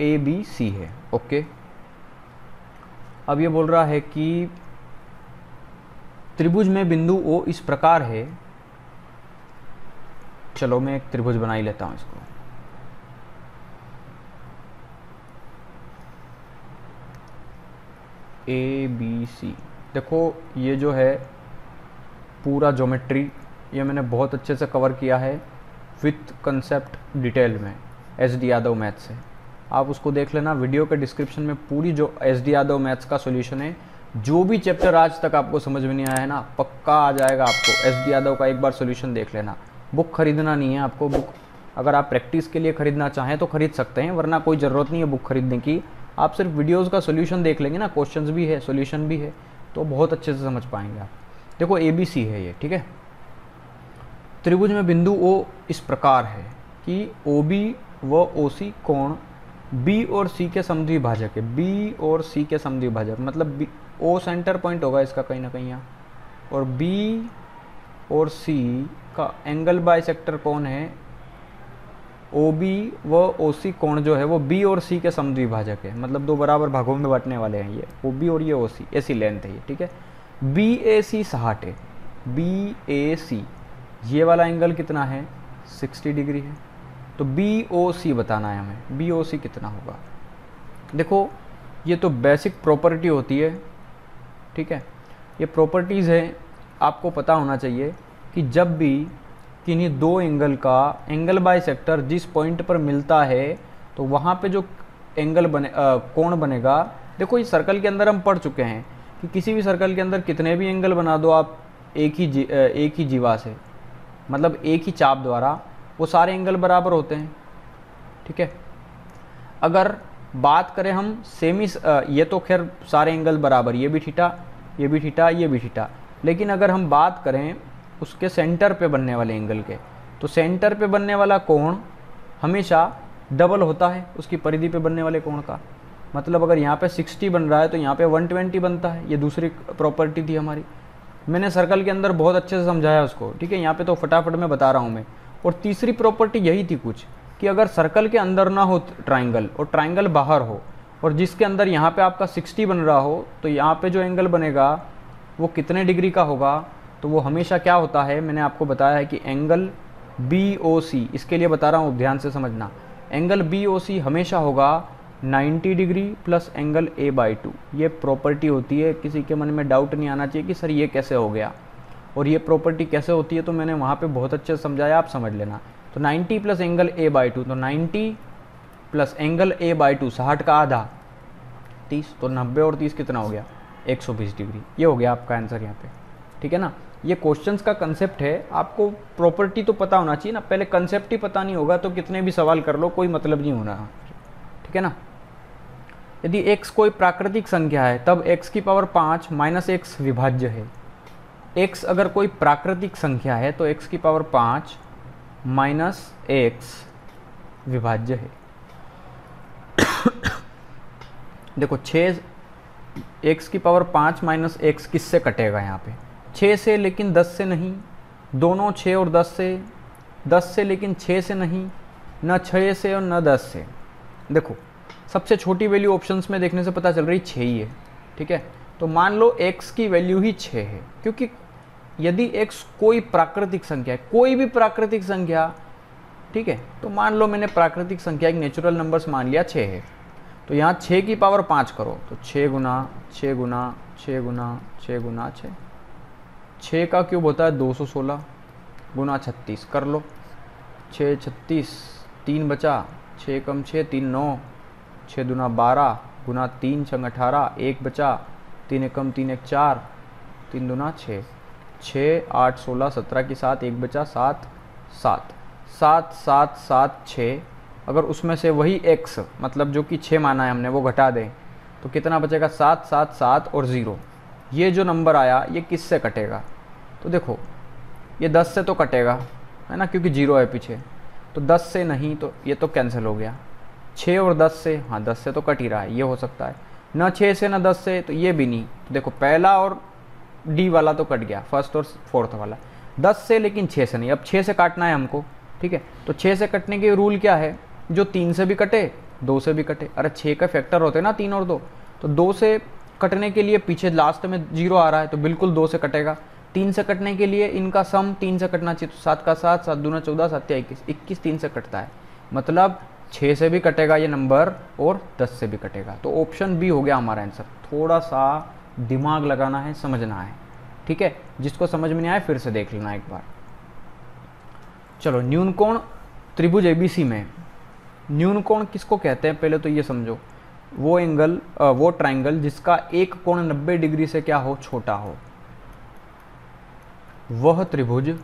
ए बी सी है ओके अब ये बोल रहा है कि त्रिभुज में बिंदु ओ इस प्रकार है। चलो मैं एक त्रिभुज बना ही लेता हूँ इसको। ए बी सी देखो, ये जो है पूरा ज्योमेट्री ये मैंने बहुत अच्छे से कवर किया है। विथ कंसेप्ट डिटेल में एस डी यादव मैथ से। आप उसको देख लेना, वीडियो के डिस्क्रिप्शन में पूरी जो एस डी यादव मैथ्स का सोल्यूशन है, जो भी चैप्टर आज तक आपको समझ में नहीं आया है ना, पक्का आ जाएगा आपको। एस डी यादव का एक बार सोल्यूशन देख लेना। बुक खरीदना नहीं है आपको बुक अगर आप प्रैक्टिस के लिए खरीदना चाहें तो खरीद सकते हैं, वरना कोई ज़रूरत नहीं है बुक खरीदने की। आप सिर्फ़ वीडियोज़ का सोल्यूशन देख लेंगे ना क्वेश्चन भी है सोल्यूशन भी है तो बहुत अच्छे से समझ पाएँगे आप। देखो ए बी सी है ये, ठीक है? त्रिभुज में बिंदु ओ इस प्रकार है कि ओ बी व ओ सी कोण बी और सी के समद्विभाजक है। बी और सी के समद्विभाजक मतलब बी ओ सेंटर पॉइंट होगा इसका कहीं ना कहीं यहाँ। और बी और सी का एंगल बाय सेक्टर कौन है। ओ बी व ओ सी कोण जो है वो बी और सी के समद्विभाजक है। मतलब दो बराबर भागों में बांटने वाले हैं ये ओ बी और ये ओ सी ऐसी लेंथ है ये, ठीक है? बी ए सी साठ है बी ए सी ये वाला एंगल कितना है? 60 डिग्री है। तो बी ओ सी बताना है हमें। बी ओ सी कितना होगा? देखो ये तो बेसिक प्रॉपर्टी होती है ठीक है? ये प्रॉपर्टीज़ है आपको पता होना चाहिए कि जब भी किन्हीं दो एंगल का एंगल बाय सेक्टर जिस पॉइंट पर मिलता है तो वहाँ पे जो एंगल बने कोण बनेगा देखो इस सर्कल के अंदर हम पढ़ चुके हैं कि किसी भी सर्कल के अंदर कितने भी एंगल बना दो आप एक ही जी, एक ही जीवा से मतलब एक ही चाप द्वारा, वो सारे एंगल बराबर होते हैं, ठीक है? अगर बात करें हम सेमी ये तो खैर सारे एंगल बराबर, ये भी ठीठा ये भी ठीठा ये भी ठीठा लेकिन अगर हम बात करें उसके सेंटर पे बनने वाले एंगल के तो सेंटर पे बनने वाला कोण हमेशा डबल होता है उसकी परिधि पे बनने वाले कोण का। मतलब अगर यहाँ पे 60 बन रहा है तो यहाँ पे 120 बनता है, ये दूसरी प्रॉपर्टी थी हमारी। मैंने सर्कल के अंदर बहुत अच्छे से समझाया उसको, ठीक है? यहाँ पे तो फटाफट में बता रहा हूँ मैं। और तीसरी प्रॉपर्टी यही थी कुछ, कि अगर सर्कल के अंदर ना हो ट्राइंगल और ट्राइंगल बाहर हो, और जिसके अंदर यहाँ पे आपका 60 बन रहा हो तो यहाँ पे जो एंगल बनेगा, वो कितने डिग्री का होगा? तो वो हमेशा क्या होता है? मैंने आपको बताया है कि एंगल बी ओ सी इसके लिए बता रहा हूँ ध्यान से समझना। एंगल बी ओ सी हमेशा होगा 90 degree plus angle A by two. ये प्रॉपर्टी होती है, किसी के मन में डाउट नहीं आना चाहिए कि, सर, ये कैसे हो गया? और ये प्रॉपर्टी कैसे होती है तो मैंने वहाँ पे बहुत अच्छे समझाया, आप समझ लेना। तो 90 plus angle A by two तो 90 plus angle A by two, साठ का आधा। 30 तो 90 और 30 कितना हो गया? 120 डिग्री। ये हो गया आपका आंसर यहाँ पे। ठीक है ना? ये क्वेश्चंस का कंसेप्ट है। आपको प्रॉपर्टी तो पता होना चाहिए ना। पहले कंसेप्ट ही पता नहीं होगा तो कितने भी सवाल कर लो, कोई मतलब नहीं होना। ठीक है ना? यदि x कोई प्राकृतिक संख्या है, तब x की पावर पाँच माइनस एक्स विभाज्य है। x अगर कोई प्राकृतिक संख्या है तो x की पावर पाँच माइनस एक्स विभाज्य है। देखो छः एक्स की पावर पाँच माइनस एक्स किससे कटेगा यहाँ पे? छः से लेकिन दस से नहीं। दोनों छः और दस से। दस से लेकिन छः से नहीं। न छः से और न दस से। देखो सबसे छोटी वैल्यू ऑप्शंस में देखने से पता चल रही छः ही है, ठीक है? तो मान लो x की वैल्यू ही छः है, क्योंकि यदि x कोई प्राकृतिक संख्या है, कोई भी प्राकृतिक संख्या, ठीक है? तो मान लो मैंने प्राकृतिक संख्या एक नेचुरल नंबर्स मान लिया छः है तो यहाँ छः की पावर पाँच करो तो छः गुना छः गुना छः गुना छः गुना छः छः का क्यूब होता है दो सौ सोलह गुना छत्तीस, कर लो। छः छत्तीस, तीन बचा छः कम छः तीन नौ छः दुना बारह, गुना तीन छंग अठारह, एक बचा, तीन एकम तीन एक चार, तीन दुना छः। छः, आठ, सोलह, सत्रह की सात एक बचा, सात सात। सात सात सात, छः। अगर उसमें से वही एक्स मतलब जो कि छः माना है हमने, वो घटा दें तो कितना बचेगा? सात सात सात और ज़ीरो। ये जो नंबर आया, ये किस से कटेगा? तो देखो, ये दस से तो कटेगा, है ना? क्योंकि ज़ीरो है पीछे। तो दस से नहीं तो ये तो कैंसिल हो गया। छः और दस से हाँ दस से तो कट ही रहा है, ये हो सकता है। न छः से, न दस से तो ये भी नहीं। तो देखो, पहला और डी वाला तो कट गया, फ़र्स्ट और फोर्थ वाला। दस से, लेकिन छः से नहीं। अब छः से काटना है हमको, ठीक है? तो छः से कटने के रूल क्या है? जो तीन से भी कटे, दो से भी कटे। अरे छः का फैक्टर होते ना, तीन और दो। तो दो से कटने के लिए पीछे लास्ट में ज़ीरो आ रहा है तो बिल्कुल दो से कटेगा। तीन से कटने के लिए इनका सम तीन से कटना चाहिए तो सात का सात सात दूना चौदह, सात या इक्कीस। इक्कीस तीन से कटता है। मतलब छः से भी कटेगा ये नंबर और दस से भी कटेगा। तो ऑप्शन बी हो गया हमारा आंसर थोड़ा सा दिमाग लगाना है, समझना है। ठीक है? जिसको समझ में नहीं आए, फिर से देख लेना एक बार। चलो न्यून कोण त्रिभुज एबीसी में। न्यून कोण किसको कहते हैं? पहले तो ये समझो। वो एंगल वो ट्राइंगल जिसका एक कोण 90 डिग्री से क्या हो? छोटा हो। वह त्रिभुज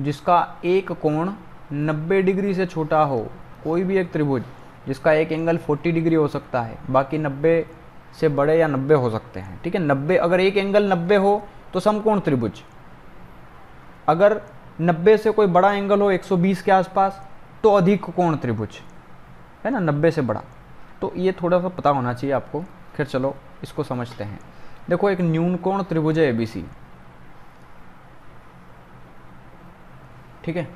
जिसका एक कोण 90 डिग्री से छोटा हो, कोई भी एक त्रिभुज, जिसका एक एंगल 40 डिग्री हो सकता है, बाकी 90 से बड़े या 90 हो सकते हैं, ठीक है? 90 अगर एक एंगल 90 हो तो समकोण त्रिभुज। अगर 90 से कोई बड़ा एंगल हो 120 के आसपास तो अधिक कोण त्रिभुज, है ना? 90 से बड़ा। तो ये थोड़ा सा पता होना चाहिए आपको। फिर चलो, इसको समझते हैं। देखो, एक न्यून कोण त्रिभुज है एबीसी ठीक है?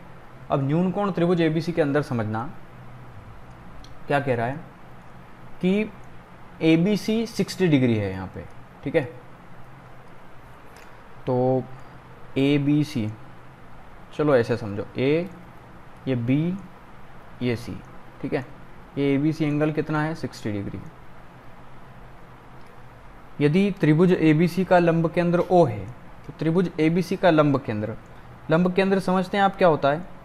अब न्यून कोण त्रिभुज एबीसी के अंदर समझना, क्या कह रहा है? कि A B C sixty degree है यहाँ पे, ठीक है? तो ए बी सी चलो ऐसे समझो ए ये बी ये सी ठीक है? ये ए बी सी एंगल कितना है? सिक्सटी डिग्री यदि त्रिभुज ए बी सी का लंब केंद्र ओ है तो त्रिभुज ए बी सी का लंब केंद्र लंब केंद्र समझते हैं आप क्या होता है?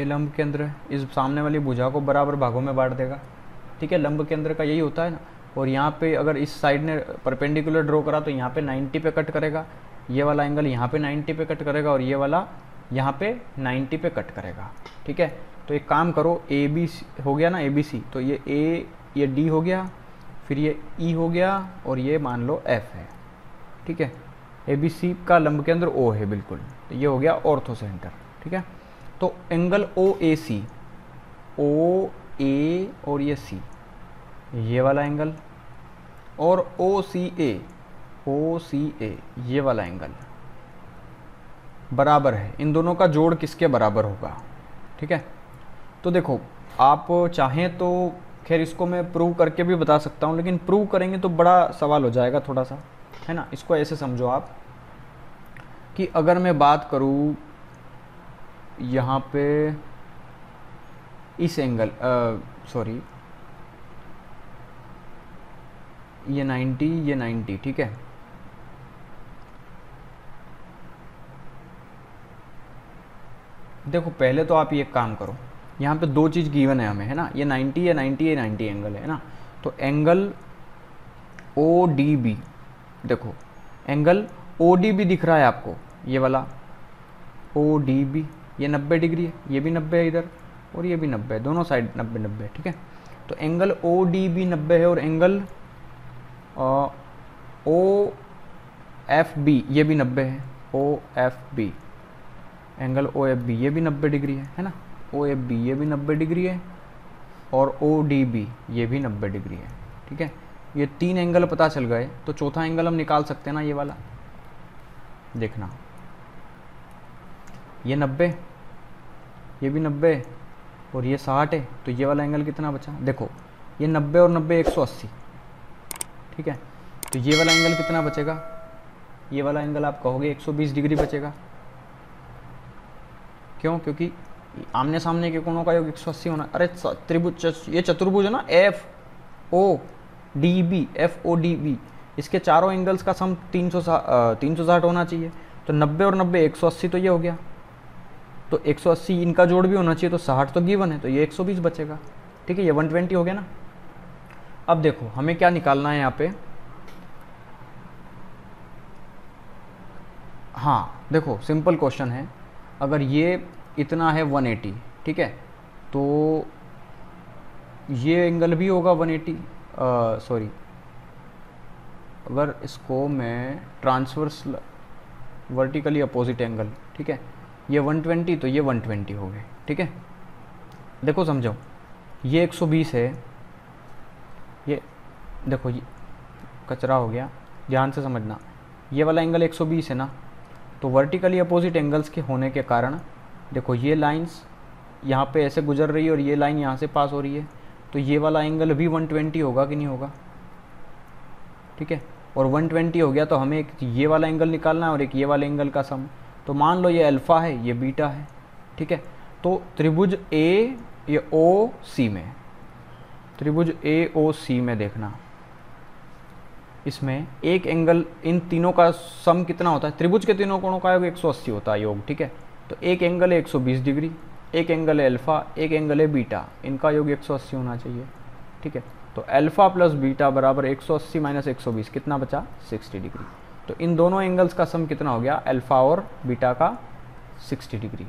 ये लंब केंद्र इस सामने वाली भुजा को बराबर भागों में बांट देगा। ठीक है, लंब केंद्र का यही होता है ना। और यहाँ पे अगर इस साइड ने परपेंडिकुलर ड्रॉ करा तो यहाँ पे 90 पे कट करेगा। ये वाला एंगल यहाँ पे 90 पे कट करेगा और ये वाला यहाँ पे 90 पे कट करेगा। ठीक है तो एक काम करो, ए बी हो गया ना, ए बी सी। तो ये ए, ये डी हो गया, फिर ये ई e हो गया और ये मान लो एफ़ है। ठीक है, ए बी सी का लंब केंद्र ओ है, बिल्कुल। तो ये हो गया ऑर्थो सेंटर। ठीक है तो एंगल ओ ए सी ओ ए और ये सी ये वाला एंगल और ओ सी ए ओ सी ए ये वाला एंगल बराबर है। इन दोनों का जोड़ किसके बराबर होगा? ठीक है? तो देखो, आप चाहें तो खैर इसको मैं प्रूव करके भी बता सकता हूँ, लेकिन प्रूव करेंगे तो बड़ा सवाल हो जाएगा थोड़ा सा। है ना? इसको ऐसे समझो आप कि अगर मैं बात करूँ यहाँ पे इस एंगल सॉरी ये 90 ये 90 ठीक है? देखो, पहले तो आप ये काम करो, यहाँ पे दो चीज़ गिवन है हमें, है ना? ये 90 या 90 या 90 एंगल है ना? तो एंगल ओ डी बी देखो एंगल ओ डी बी दिख रहा है आपको, ये वाला ओ डी बी ये 90 डिग्री है, ये भी 90 है इधर, और ये भी 90 है, दोनों साइड 90 90 ठीक है? तो एंगल ओ डी बी नब्बे है, और एंगल ओ एफ़ बी ये भी 90 है O F B angle O F B ये भी 90 डिग्री है है ना? ओ एफ़ बी ये भी 90 डिग्री है, और ओ डी बी ये भी 90 डिग्री है, ठीक है? ये तीन एंगल पता चल गए तो चौथा एंगल हम निकाल सकते हैं ना ये वाला, देखना। ये 90 ये भी 90 और ये 60 है तो ये वाला एंगल कितना बचा? देखो, ये 90 और 90 180 ठीक है? तो ये वाला एंगल कितना बचेगा? ये वाला एंगल आप कहोगे 120 डिग्री बचेगा। क्यों? क्योंकि आमने सामने के कोणों का योग 180 होना, अरे त्रिभुज ये चतुर्भुज है ना F O D B F O D B इसके चारों एंगल्स का सम तीन सौ सौ साठ होना चाहिए। तो 90 और 90 180 तो ये हो गया। तो 180 इनका जोड़ भी होना चाहिए तो 60 तो गिवन है तो ये 120 बचेगा। ठीक है, ये 120 हो गया ना? अब देखो, हमें क्या निकालना है यहाँ पे? हाँ देखो सिंपल क्वेश्चन है। अगर ये इतना है 180 ठीक है? तो ये एंगल भी होगा 180 सॉरी अगर इसको मैं ट्रांसवर्स वर्टिकली अपोजिट एंगल ठीक है? ये 120 तो ये 120 हो गए, ठीक है? देखो समझो ये 120 है। ये, देखो, ये कचरा हो गया। ध्यान से समझना। ये वाला एंगल 120 है ना? तो वर्टिकली अपोजिट एंगल्स के होने के कारण, देखो, ये लाइंस यहाँ पे ऐसे गुजर रही है और ये लाइन यहाँ से पास हो रही है। तो ये वाला एंगल भी 120 होगा कि नहीं होगा? ठीक है? और 120 हो गया तो हमें एक ये वाला एंगल निकालना है और एक ये वाला एंगल का सम तो मान लो ये अल्फ़ा है, ये बीटा है, ठीक है? तो त्रिभुज ए, ये ओ, सी में त्रिभुज ए, ओ, सी में देखना। इसमें एक एंगल, इन तीनों का सम कितना होता है? त्रिभुज के तीनों कोणों का योग 180 होता है योग, ठीक है? तो एक एंगल है 120 डिग्री, एक एंगल है अल्फ़ा, एक एंगल है बीटा। इनका योग 180 होना चाहिए, ठीक है? तो अल्फ़ा प्लस बीटा बराबर 180 माइनस 120 कितना बचा? 60 डिग्री। तो इन दोनों एंगल्स का सम कितना हो गया? अल्फ़ा और बीटा का 60 डिग्री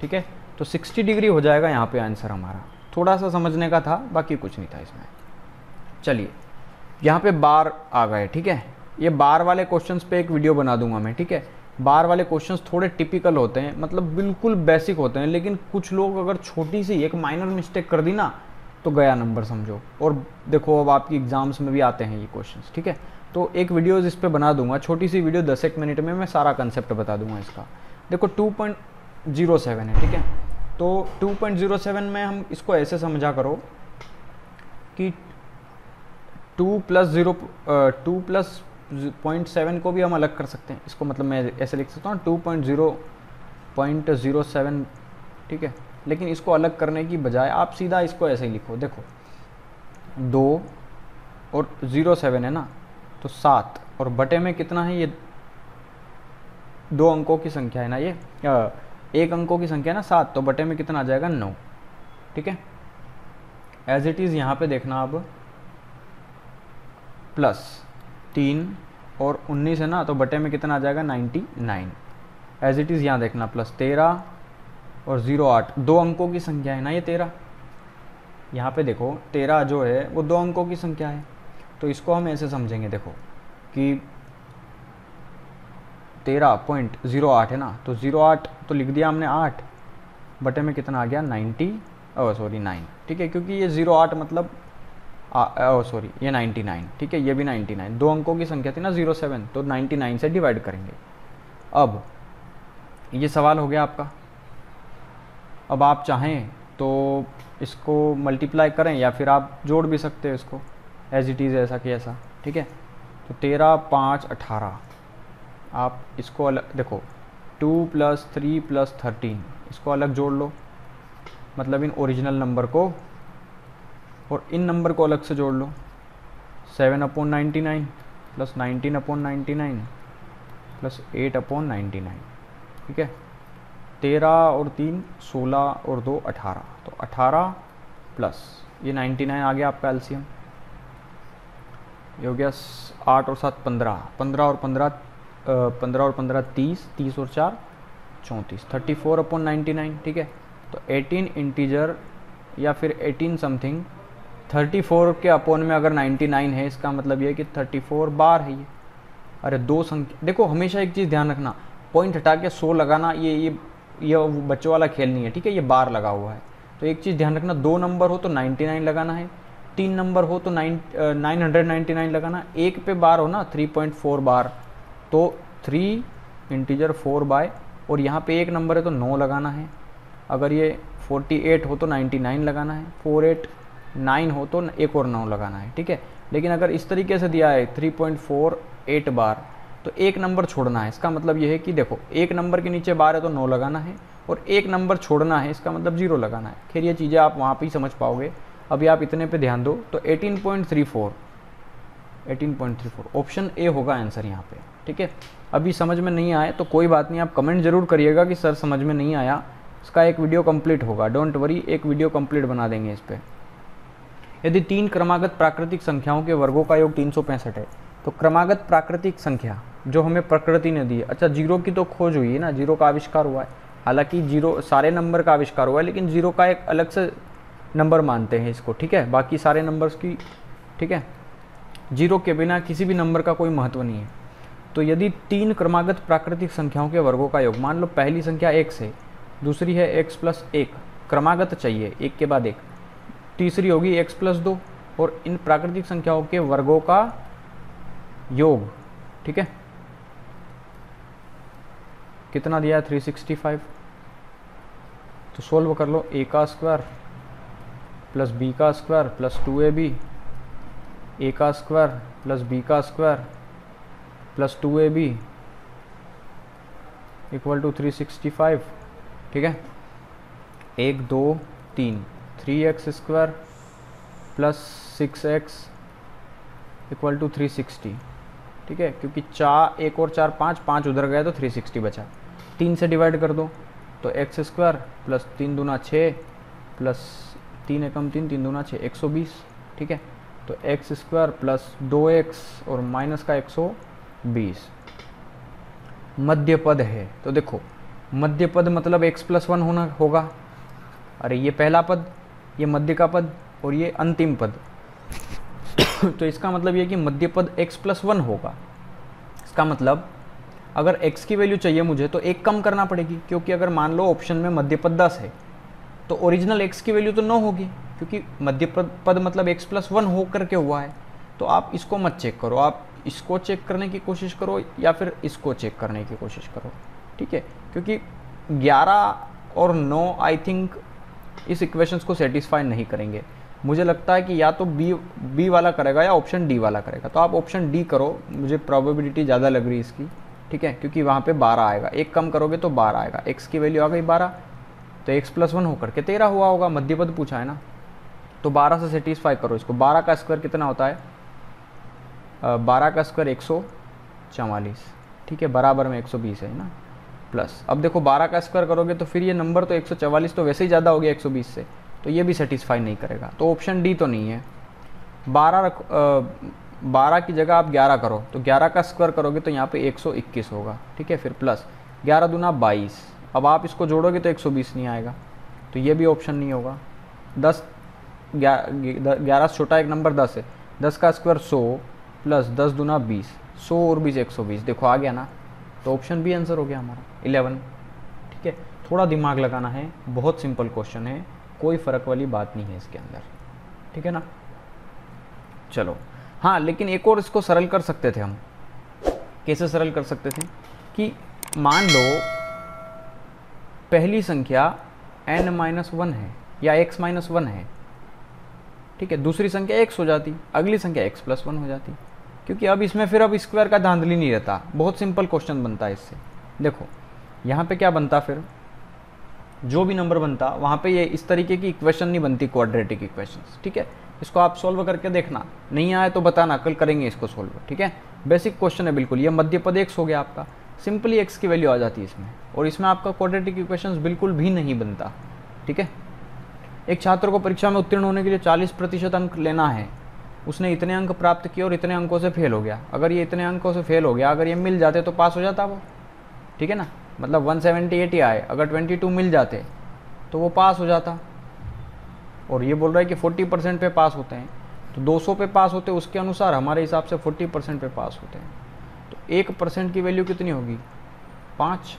ठीक है? तो 60 डिग्री हो जाएगा यहाँ पे आंसर हमारा। थोड़ा सा समझने का था, बाकी कुछ नहीं था इसमें। चलिए, यहाँ पे बार आ गए, ठीक है? ये बार वाले क्वेश्चंस पे एक वीडियो बना दूँगा मैं, ठीक है? बार वाले क्वेश्चंस थोड़े टिपिकल होते हैं मतलब बिल्कुल बेसिक होते हैं, लेकिन कुछ लोग अगर छोटी सी एक माइनर मिस्टेक कर दी ना तो गया नंबर समझो। और देखो, अब आपकी एग्ज़ाम्स में भी आते हैं ये क्वेश्चंस ठीक है? तो एक वीडियोज़ इस पर बना दूँगा। छोटी सी वीडियो दस एक मिनट में मैं सारा कंसेप्ट बता दूँगा इसका। देखो टू पॉइंट ज़ीरो सेवन है, ठीक है? तो टू पॉइंट ज़ीरो सेवन में हम इसको ऐसे समझा करो कि two plus zero two plus point seven को भी हम अलग कर सकते हैं। इसको मतलब मैं ऐसे लिख सकता हूँ two point zero point zero seven ठीक है? लेकिन इसको अलग करने की बजाय आप सीधा इसको ऐसे ही लिखो। देखो, दो और ज़ीरो सेवन है ना? तो सात। और बटे में कितना है ये? दो अंकों की संख्या है ना ये? एक अंकों की संख्या है ना सात तो बटे में कितना आ जाएगा नौ। ठीक है? एज इट इज़ यहाँ पे देखना अब। प्लस तीन और उन्नीस है ना तो बटे में कितना आ जाएगा? Ninety nine. As it is यहाँ देखना प्लस तेरह और ज़ीरो आठ। दो अंकों की संख्या है ना ये तेरह? यहाँ पे देखो, तेरह जो है, वो दो अंकों की संख्या है। तो इसको हम ऐसे समझेंगे, देखो, कि तेरह पॉइंट ज़ीरो आठ है ना तो ज़ीरो आठ तो लिख दिया हमने आठ, बटे में कितना आ गया? नाइन्टी, ओ सॉरी नाइन ठीक है? क्योंकि ये ज़ीरो आठ मतलब ओ सॉरी ये नाइन्टी नाइन ठीक है? ये भी नाइन्टी नाइन दो अंकों की संख्या थी ना ज़ीरो सेवन तो नाइन्टी नाइन से डिवाइड करेंगे। अब, ये सवाल हो गया आपका। अब आप चाहें तो इसको मल्टीप्लाई करें या फिर आप जोड़ भी सकते हो इसको। एज इट इज़ ऐसा कि ऐसा। ठीक है? तो तेरह, पाँच, अठारह। आप इसको अलग, देखो two plus three plus thirteen इसको अलग जोड़ लो। मतलब इन ओरिजिनल नंबर को और इन नंबर को अलग से जोड़ लो। Seven upon ninety nine plus nineteen upon ninety nine plus eight upon ninety nine ठीक है? तेरह और तीन, सोलह और दो, अठारह। तो अठारह प्लस ये नाइन्टी नाइन आ गया आपका एल्सियम ये हो गया आठ और सात पंद्रह। पंद्रह और पंद्रह पंद्रह और पंद्रह तीस तीस और चार, चौंतीस। Thirty four upon ninety nine ठीक है? तो एटीन इंटीजर या फिर एटीन समथिंग थर्टी फोर के अपोन में अगर नाइन्टी नाइन है, इसका मतलब ये कि थर्टी फोर बार है ये। अरे, दो संख्या, देखो, हमेशा एक चीज़ ध्यान रखना। पॉइंट हटा के सो लगाना, ये ये ये बच्चों वाला खेल नहीं है, ठीक है? ये बार लगा हुआ है। तो एक चीज़ ध्यान रखना, दो नंबर हो तो नाइन्टी नाइन लगाना है। तीन नंबर हो तो nine nine hundred ninety nine लगाना। एक पे बार हो ना, थ्री पॉइंट फोर बार। तो थ्री इंटीजर फोर बाय, और यहाँ पे एक नंबर है तो नौ लगाना है। अगर ये फोर्टी एट हो तो नाइन्टी नाइन लगाना है। फोर एट नाइन हो तो एक और नौ लगाना है, ठीक है? लेकिन अगर इस तरीके से दिया है, थ्री पॉइंट फोर एट बार तो एक नंबर छोड़ना है। इसका मतलब ये है कि देखो, एक नंबर के नीचे बार है तो नौ लगाना है, और एक नंबर छोड़ना है, इसका मतलब ज़ीरो लगाना है। खैर, ये चीज़ें आप वहाँ पर ही समझ पाओगे। अभी आप इतने पे ध्यान दो तो 18.34 18.34 ऑप्शन ए होगा आंसर यहाँ पे, ठीक है? अभी समझ में नहीं आए तो कोई बात नहीं, आप कमेंट ज़रूर करिएगा कि सर समझ में नहीं आया, इसका एक वीडियो कंप्लीट होगा डोंट वरी एक वीडियो कंप्लीट बना देंगे इस पर यदि तीन क्रमागत प्राकृतिक संख्याओं के वर्गों का योग तीन सौ पैंसठ है तो क्रमागत प्राकृतिक संख्या, जो हमें प्रकृति ने दी है अच्छा ज़ीरो की तो खोज हुई है ना, ज़ीरो का आविष्कार हुआ है, हालाँकि ज़ीरो, सारे नंबर का आविष्कार हुआ है, लेकिन ज़ीरो का एक अलग से नंबर मानते हैं इसको, ठीक है? बाकी सारे नंबर्स की, ठीक है? ज़ीरो के बिना किसी भी नंबर का कोई महत्व नहीं है। तो यदि तीन क्रमागत प्राकृतिक संख्याओं के वर्गों का योग, मान लो पहली संख्या एक से, दूसरी है एक्स प्लस एक, क्रमागत चाहिए, एक के बाद एक। तीसरी होगी एक्स प्लस दो, और इन प्राकृतिक संख्याओं के वर्गों का योग, ठीक है? कितना दिया है? थ्री सिक्सटी फाइव तो सोल्व कर लो ए का स्क्वायर प्लस बी का square plus two A B, A का स्क्वायर प्लस बी का square plus two A B equal to three sixty five, ठीक है? एक, दो, तीन। Three X square plus six X equal to three sixty, ठीक है? क्योंकि चार, एक और चार, पाँच पाँच उधर गया तो थ्री सिक्सटी बचा। तीन से डिवाइड कर दो तो एक्स स्क्वायर प्लस तीन दूना छः प्लस तीन एकम तीन तीन दूना छः, एक सौ बीस, ठीक है? तो एक्स स्क्वायर प्लस दो एक्स और माइनस का एक सौ बीस। मध्य पद है। तो देखो मध्य पद मतलब एक्स प्लस वन होना होगा। अरे, ये पहला पद, ये मध्य का पद और ये अंतिम पद। तो इसका मतलब ये कि मध्य पद एक्स प्लस वन होगा। इसका मतलब अगर x की वैल्यू चाहिए मुझे तो एक कम करना पड़ेगी, क्योंकि अगर मान लो ऑप्शन में मध्य पद दस है तो ओरिजिनल एक्स की वैल्यू तो नौ होगी, क्योंकि मध्य पद मतलब एक्स प्लस वन हो करके हुआ है। तो आप इसको मत चेक करो। आप इसको चेक करने की कोशिश करो या फिर इसको चेक करने की कोशिश करो। ठीक है? क्योंकि 11 और 9 आई थिंक इस इक्वेशंस को सेटिस्फाई नहीं करेंगे। मुझे लगता है कि या तो बी बी वाला करेगा या ऑप्शन डी वाला करेगा। तो आप ऑप्शन डी करो। मुझे प्रोबेबिलिटी ज़्यादा लग रही है इसकी। ठीक है? क्योंकि वहाँ पे 12 आएगा। एक कम करोगे तो 12 आएगा। एक्स की वैल्यू आ गई 12 तो एक्स प्लस वन होकर के तेरह हुआ होगा मध्यपद पूछा है ना? तो 12 से सेटिस्फाई करो इसको। 12 का स्क्वायर कितना होता है? बारह का स्क्वायर एक सौ चवालीस। ठीक है, बराबर में एक सौ बीस है ना? प्लस अब देखो, बारह का स्क्वायर करोगे तो फिर ये नंबर तो एक सौ चवालीस तो वैसे ही ज़्यादा हो गया एक सौ बीस से। तो ये भी सेटिस्फाई नहीं करेगा। तो ऑप्शन डी तो नहीं है। बारह रख बारह की जगह आप ग्यारह करो। तो ग्यारह का स्क्वायर करोगे तो यहाँ पे एक सौ इक्कीस होगा। ठीक है, फिर प्लस ग्यारह दूना बाईस। अब आप इसको जोड़ोगे तो एक सौ बीस नहीं आएगा। तो ये भी ऑप्शन नहीं होगा। दस ग्यारह छोटा एक नंबर दस है। दस का स्क्वायर सौ प्लस दस दुना बीस, सौ और बीस एक सौ बीस। देखो, आ गया ना? तो ऑप्शन बी आंसर हो गया हमारा। इलेवन। ठीक है? थोड़ा दिमाग लगाना है। बहुत सिंपल क्वेश्चन है। कोई फ़र्क वाली बात नहीं है इसके अंदर। ठीक है ना? चलो। हाँ लेकिन एक और इसको सरल कर सकते थे हम। कैसे सरल कर सकते थे? कि मान लो पहली संख्या n माइनस वन है या x माइनस वन है। ठीक है, दूसरी संख्या x हो जाती, अगली संख्या x प्लस वन हो जाती। क्योंकि अब इसमें फिर अब स्क्वायर का धांधली नहीं रहता, बहुत सिंपल क्वेश्चन बनता है इससे। देखो, यहाँ पे क्या बनता फिर? जो भी नंबर बनता, वहाँ पे ये इस तरीके की इक्वेशन नहीं बनती क्वाड्रेटिक इक्वेशन ठीक है? इसको आप सॉल्व करके देखना, नहीं आए तो बताना, कल करेंगे इसको सॉल्व ठीक है? बेसिक क्वेश्चन है बिल्कुल, ये मध्य पद एक्स हो गया आपका। सिंपली एक्स की वैल्यू आ जाती है इसमें। और इसमें आपका क्वाड्रेटिक इक्वेशन बिल्कुल भी नहीं बनता, ठीक है? एक छात्र को परीक्षा में उत्तीर्ण होने के लिए 40 प्रतिशत अंक लेना है। उसने इतने अंक प्राप्त किए और इतने अंकों से फेल हो गया। अगर ये इतने अंकों से फेल हो गया, अगर ये मिल जाते तो पास हो जाता वो, ठीक है ना? मतलब 178 ही आए, अगर 22 मिल जाते तो वो पास हो जाता। और ये बोल रहा है कि 40 परसेंट पे पास होते हैं तो 200 पे पास होते, उसके अनुसार हमारे हिसाब से 40 परसेंट पे पास होते हैं। तो एक परसेंट की वैल्यू कितनी होगी? पाँच।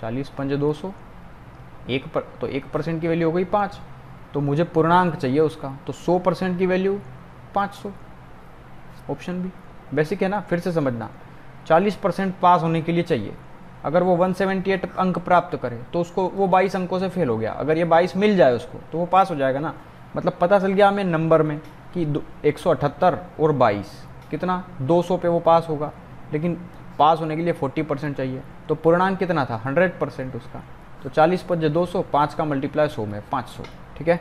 चालीस पंजे दो सौ। एक पर तो एक परसेंट की वैल्यू हो गई पाँच। तो मुझे पूर्णांक चाहिए उसका। तो सौ परसेंट की वैल्यू पाँच सौ। Option B. बेसिक है ना? फिर से समझना। चालीस परसेंट पास होने के लिए चाहिए। अगर वो 178 अंक प्राप्त करे तो उसको वो 22 अंकों से फेल हो गया। अगर ये 22 मिल जाए उसको तो वो पास हो जाएगा ना। मतलब पता चल गया हमें नंबर में कि एक और 22 कितना? 200 पे वो पास होगा। लेकिन पास होने के लिए 40 परसेंट चाहिए। तो पूर्णांक कितना था? 100 परसेंट उसका। तो 40 पर जो दो सौ, पाँच का मल्टीप्लाई सौ में 500 ठीक है?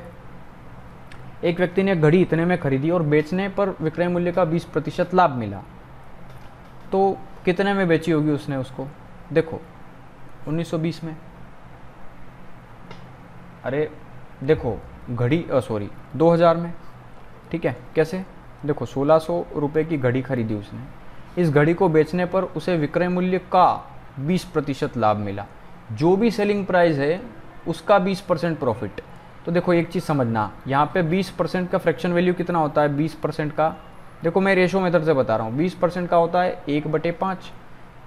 एक व्यक्ति ने घड़ी इतने में खरीदी और बेचने पर विक्रय मूल्य का 20 प्रतिशत लाभ मिला। तो कितने में बेची होगी उसने उसको? देखो 1920 में। अरे, देखो, घड़ी सॉरी 2000 में। ठीक है? कैसे? देखो, सोलह सौ रुपये की घड़ी खरीदी उसने। इस घड़ी को बेचने पर उसे विक्रय मूल्य का 20 प्रतिशत लाभ मिला। जो भी सेलिंग प्राइस है, उसका 20 परसेंट प्रॉफिट तो देखो, एक चीज़ समझना, यहाँ पे 20 परसेंट का फ्रैक्शन वैल्यू कितना होता है? 20 परसेंट का। देखो, मैं रेशो मेथड से बता रहा हूँ। 20 परसेंट का होता है एक बटे पाँच।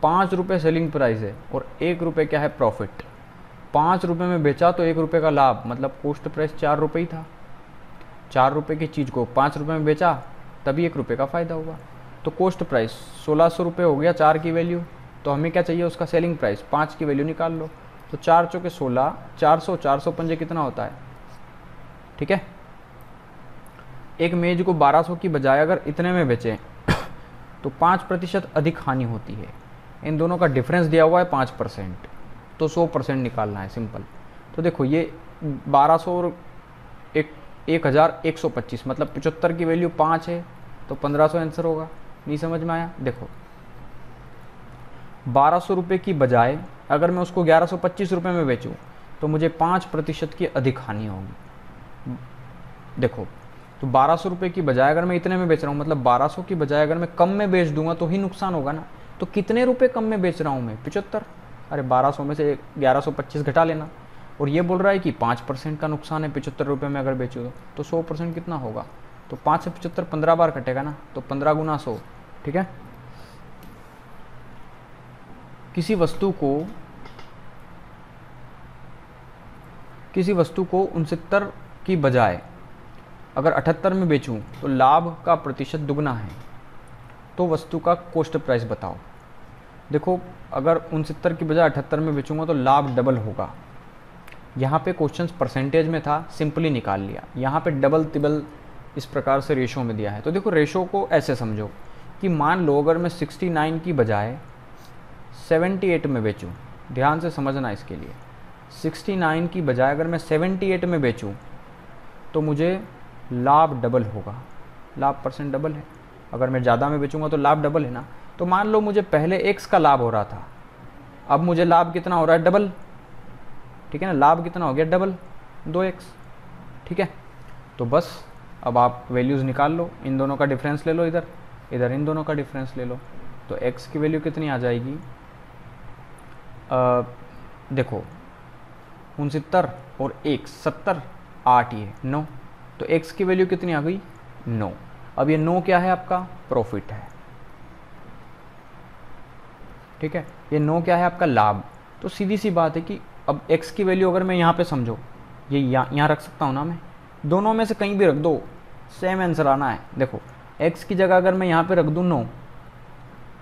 पाँच रुपये सेलिंग प्राइस है और एक रुपये क्या है? प्रॉफिट पाँच रुपये में बेचा तो एक रुपये का लाभ मतलब कोस्ट प्राइस चार रुपये ही था। चार रुपये की चीज़ को पाँच रुपये में बेचा तभी एक रुपये का फ़ायदा हुआ। तो कॉस्ट प्राइस सोलह सौ रुपये हो गया चार की वैल्यू तो हमें क्या चाहिए उसका सेलिंग प्राइस पाँच की वैल्यू निकाल लो। तो चार चौके सोलह, चार सौ चार सौ पंजे कितना होता है? ठीक है? एक मेज को बारह सौ की बजाय अगर इतने में बेचें तो पाँच प्रतिशत अधिक हानि होती है। इन दोनों का डिफरेंस दिया हुआ है पाँच परसेंट। तो सौ परसेंट निकालना है सिंपल तो देखो, ये 1200 और एक एक हज़ार एक सौ पच्चीस मतलब पचहत्तर की वैल्यू पाँच है तो पंद्रह सौ आंसर होगा। नहीं समझ में आया? देखो। बारह सौ रुपये की बजाय अगर मैं उसको ग्यारह सौ पच्चीस रुपये में बेचूँ तो मुझे पाँच प्रतिशत की अधिक हानि होगी। देखो तो बारह सौ रुपये की बजाय अगर मैं इतने में बेच रहा हूँ मतलब बारह सौ की बजाय अगर मैं कम में बेच दूँगा तो ही नुकसान होगा ना। तो कितने रुपये कम में बेच रहा हूँ मैं? पिचहत्तर। अरे बारह सौ में से ग्यारह सौ पच्चीस घटा लेना। और ये बोल रहा है कि पाँच परसेंट का नुकसान है पिचहत्तर रुपये में अगर बेचो तो सौ परसेंट कितना होगा? तो पाँच से पचहत्तर पंद्रह बार कटेगा ना तो पंद्रह गुना सौ, ठीक है? किसी वस्तु को, किसी वस्तु को उनसत्तर की बजाय अगर अठहत्तर में बेचूं तो लाभ का प्रतिशत दुगना है। तो वस्तु का कोस्ट प्राइस बताओ। देखो, अगर उनसत्तर की बजाय अठहत्तर में बेचूँगा तो लाभ डबल होगा। यहाँ पे क्वेश्चन परसेंटेज में था सिंपली निकाल लिया। यहाँ पे डबल तिबल इस प्रकार से रेशो में दिया है। तो देखो रेशो को ऐसे समझो कि मान लो अगर मैं 69 की बजाय 78 में बेचूं, ध्यान से समझना इसके लिए। 69 की बजाय अगर मैं 78 में बेचूं तो मुझे लाभ डबल होगा। लाभ परसेंट डबल है। अगर मैं ज़्यादा में बेचूँगा तो लाभ डबल है ना। तो मान लो मुझे पहले एक्स का लाभ हो रहा था। अब मुझे लाभ कितना हो रहा है? डबल ठीक है ना? लाभ कितना हो गया? डबल दो एक्स ठीक है? तो बस अब आप वैल्यूज़ निकाल लो। इन दोनों का डिफरेंस ले लो इधर। इधर इन दोनों का डिफरेंस ले लो। तो x की वैल्यू कितनी आ जाएगी? आ, देखो उनसत्तर और एक सत्तर आठ ये नौ। तो x की वैल्यू कितनी आ गई? नौ। अब ये नौ क्या है आपका? प्रॉफिट है। ठीक है? ये नौ क्या है आपका? लाभ। तो सीधी सी बात है कि अब x की वैल्यू अगर मैं यहाँ पे समझो, ये यहाँ यहाँ रख सकता हूँ ना मैं। दोनों में से कहीं भी रख दो सेम आंसर आना है। देखो, x की जगह अगर मैं यहाँ पे रख दूँ नौ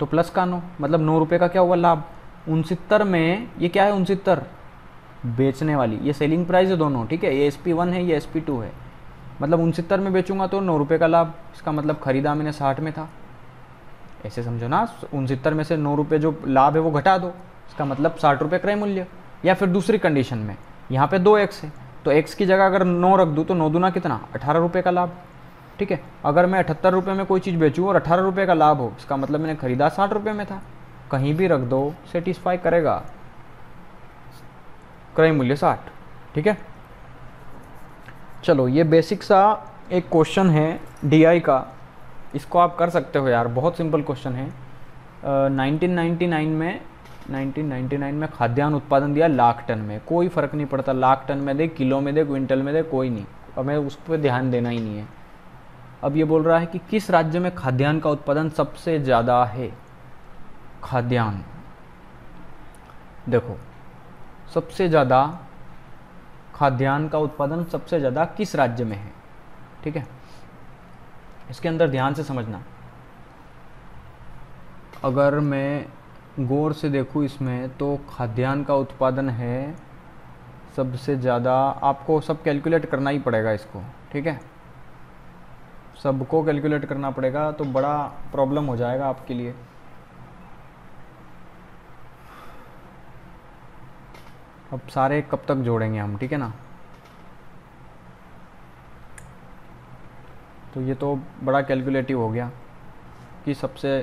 तो प्लस का नौ मतलब नौ रुपये का क्या हुआ लाभ? उनसत्तर में, ये क्या है उनसत्तर? बेचने वाली। ये सेलिंग प्राइस है दोनों, ठीक है? ये एस पी वन है, ये एस पी टू है। मतलब उनसत्तर में बेचूँगा तो नौ रुपये का लाभ। इसका मतलब खरीदा मैंने साठ में था। ऐसे समझो ना, उनसत्तर में से नौ रुपये जो लाभ है वो घटा दो। इसका मतलब साठ रुपये क्रय मूल्य। या फिर दूसरी कंडीशन में। यहाँ पे दो एक्स है। तो एक्स की जगह अगर नौ रख दूँ तो नौ दुना कितना? अठारह रुपये का लाभ। ठीक है? अगर मैं अठहत्तर रुपये में कोई चीज़ बेचूँ और अठारह रुपये का लाभ हो, इसका मतलब मैंने खरीदा साठ रुपये में था। कहीं भी रख दो सेटिस्फाई करेगा। क्रय मूल्य साठ। ठीक है? चलो, ये बेसिक सा एक क्वेश्चन है डीआई का। इसको आप कर सकते हो यार, बहुत सिंपल क्वेश्चन है। नाइनटीन नाइन्टी नाइन में 1999 में खाद्यान्न उत्पादन दिया लाख टन में। कोई फ़र्क नहीं पड़ता, लाख टन में दे, किलो में दे, क्विंटल में दे, कोई नहीं। हमें उस पर ध्यान देना ही नहीं है। अब ये बोल रहा है कि किस राज्य में खाद्यान्न का उत्पादन सबसे ज़्यादा है? खाद्यान्न। देखो, सबसे ज़्यादा खाद्यान्न का उत्पादन सबसे ज़्यादा किस राज्य में है? ठीक है? इसके अंदर ध्यान से समझना। अगर मैं गौर से देखूँ इसमें तो खाद्यान्न का उत्पादन है सबसे ज़्यादा। आपको सब कैलकुलेट करना ही पड़ेगा इसको, ठीक है? सबको कैलकुलेट करना पड़ेगा तो बड़ा प्रॉब्लम हो जाएगा आपके लिए। अब सारे कब तक जोड़ेंगे हम, ठीक है ना? तो ये तो बड़ा कैलकुलेटिव हो गया कि सबसे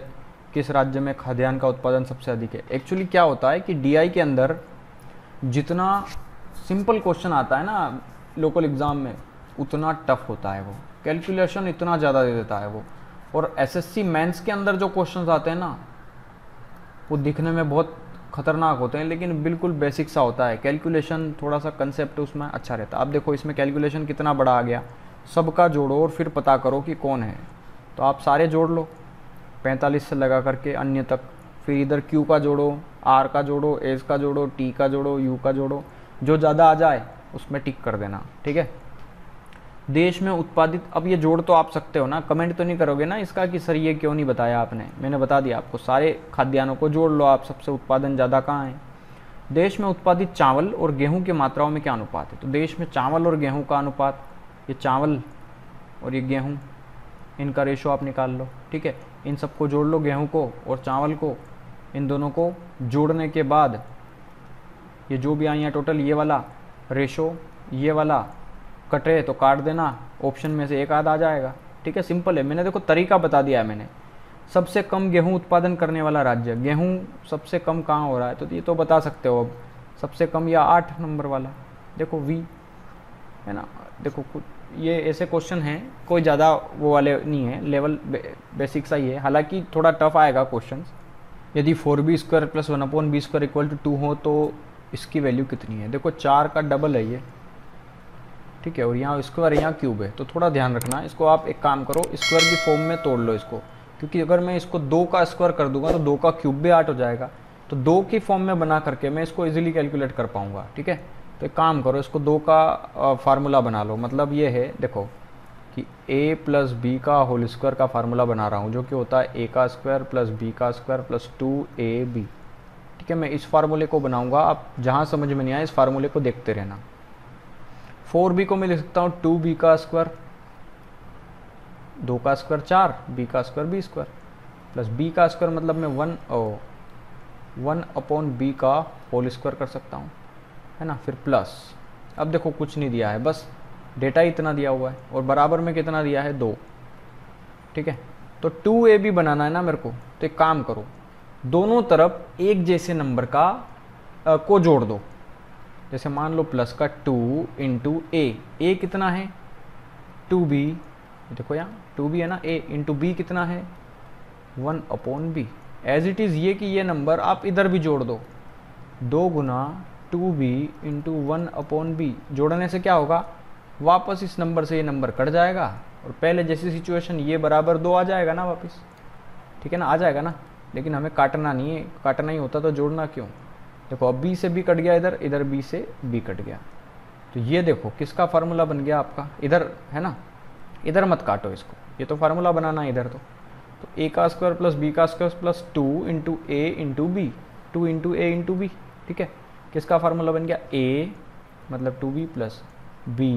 किस राज्य में खाद्यान्न का उत्पादन सबसे अधिक है? एक्चुअली क्या होता है कि डीआई के अंदर जितना सिंपल क्वेश्चन आता है ना लोकल एग्ज़ाम में, उतना टफ होता है वो। कैलकुलेशन इतना ज़्यादा दे देता है वो। और एसएससी मेंस के अंदर जो क्वेश्चन आते हैं ना, वो दिखने में बहुत खतरनाक होते हैं, लेकिन बिल्कुल बेसिक सा होता है। कैलकुलेशन थोड़ा सा कंसेप्ट उसमें अच्छा रहता है। आप देखो, इसमें कैलकुलेशन कितना बड़ा आ गया। सबका जोड़ो और फिर पता करो कि कौन है। तो आप सारे जोड़ लो। पैंतालीस से लगा करके अन्य तक। फिर इधर क्यू का जोड़ो आर का जोड़ो एज का जोड़ो टी का जोड़ो यू का जोड़ो, जो ज़्यादा आ जाए, उसमें टिक कर देना, ठीक है? देश में उत्पादित, अब ये जोड़ तो आप सकते हो ना, कमेंट तो नहीं करोगे ना इसका कि सर ये क्यों नहीं बताया आपने? मैंने बता दिया आपको, सारे खाद्यान्नों को जोड़ लो आप, सबसे उत्पादन ज़्यादा कहाँ है? देश में उत्पादित चावल और गेहूँ की मात्राओं में क्या अनुपात है? तो देश में चावल और गेहूँ का अनुपात, ये चावल और ये गेहूँ, इनका रेशो आप निकाल लो, ठीक है? इन सबको जोड़ लो, गेहूँ को और चावल को। इन दोनों को जोड़ने के बाद ये जो भी आई है टोटल ये वाला रेशो ये वाला कटे तो काट देना। ऑप्शन में से एक आध आ जाएगा। ठीक है सिंपल है। मैंने देखो तरीका बता दिया है मैंने। सबसे कम गेहूँ उत्पादन करने वाला राज्य। गेहूँ सबसे कम कहाँ हो रहा है? तो ये तो बता सकते हो अब। सबसे कम या आठ नंबर वाला। देखो वी है ना? देखो कुछ ये ऐसे क्वेश्चन हैं कोई ज़्यादा वो वाले नहीं है लेवल बे, बेसिक सा ही। है हालाँकि थोड़ा टफ आएगा क्वेश्चन यदि four b square plus one upon b square equal to two हो तो इसकी वैल्यू कितनी है? देखो चार का डबल है ये। ठीक है और यहाँ स्क्वायर यहाँ क्यूब है तो थोड़ा ध्यान रखना। इसको आप एक काम करो स्क्वायर की फॉर्म में तोड़ लो इसको। क्योंकि अगर मैं इसको दो का स्क्वायर कर दूँगा तो दो का क्यूब भी आठ हो जाएगा। तो दो की फॉर्म में बना करके मैं इसको इजीली कैलकुलेट कर पाऊँगा। ठीक है? तो एक काम करो, इसको दो का फार्मूला बना लो। मतलब ये है, देखो, कि a प्लस बी का होल स्क्वायर का फार्मूला बना रहा हूँ, जो कि होता है a का स्क्वायर प्लस बी का square plus two a b ठीक है, मैं इस फार्मूले को बनाऊँगा। आप जहाँ समझ में नहीं आए, इस फार्मूले को देखते रहना। फोर बी को मैं लिख सकता हूँ टू बी का स्क्वायर दो का स्क्वायर चार बी का square b square plus b का स्क्वायर मतलब मैं one o one upon b का होल स्क्वायर कर सकता हूँ। है ना फिर प्लस अब देखो कुछ नहीं दिया है बस डेटा ही इतना दिया हुआ है और बराबर में कितना दिया है? दो. ठीक है? तो टू ए बी बनाना है ना मेरे को तो एक काम करो दोनों तरफ़ एक जैसे नंबर का आ, को जोड़ दो. जैसे मान लो प्लस का टू इंटू ए ए कितना है? टू बी देखो यहाँ टू बी है ना? ए इंटू बी कितना है? One upon b as it is ये कि ये नंबर आप इधर भी जोड़ दो. दो गुना two b into one upon b जोड़ने से क्या होगा? वापस इस नंबर से ये नंबर कट जाएगा और पहले जैसी सिचुएशन ये बराबर दो आ जाएगा ना वापस। ठीक है ना? आ जाएगा ना? लेकिन हमें काटना नहीं है। काटना ही होता तो जोड़ना क्यों? देखो, अब बी से बी कट गया इधर इधर बी से बी कट गया। तो ये देखो, किसका फार्मूला बन गया आपका? इधर, है ना? इधर मत काटो इसको। ये तो फार्मूला बनाना है इधर तो। तो ए का स्क्वायर प्लस बी का square plus two into a into b two into a into b ठीक है? किसका फार्मूला बन गया? ए मतलब टू बी प्लस बी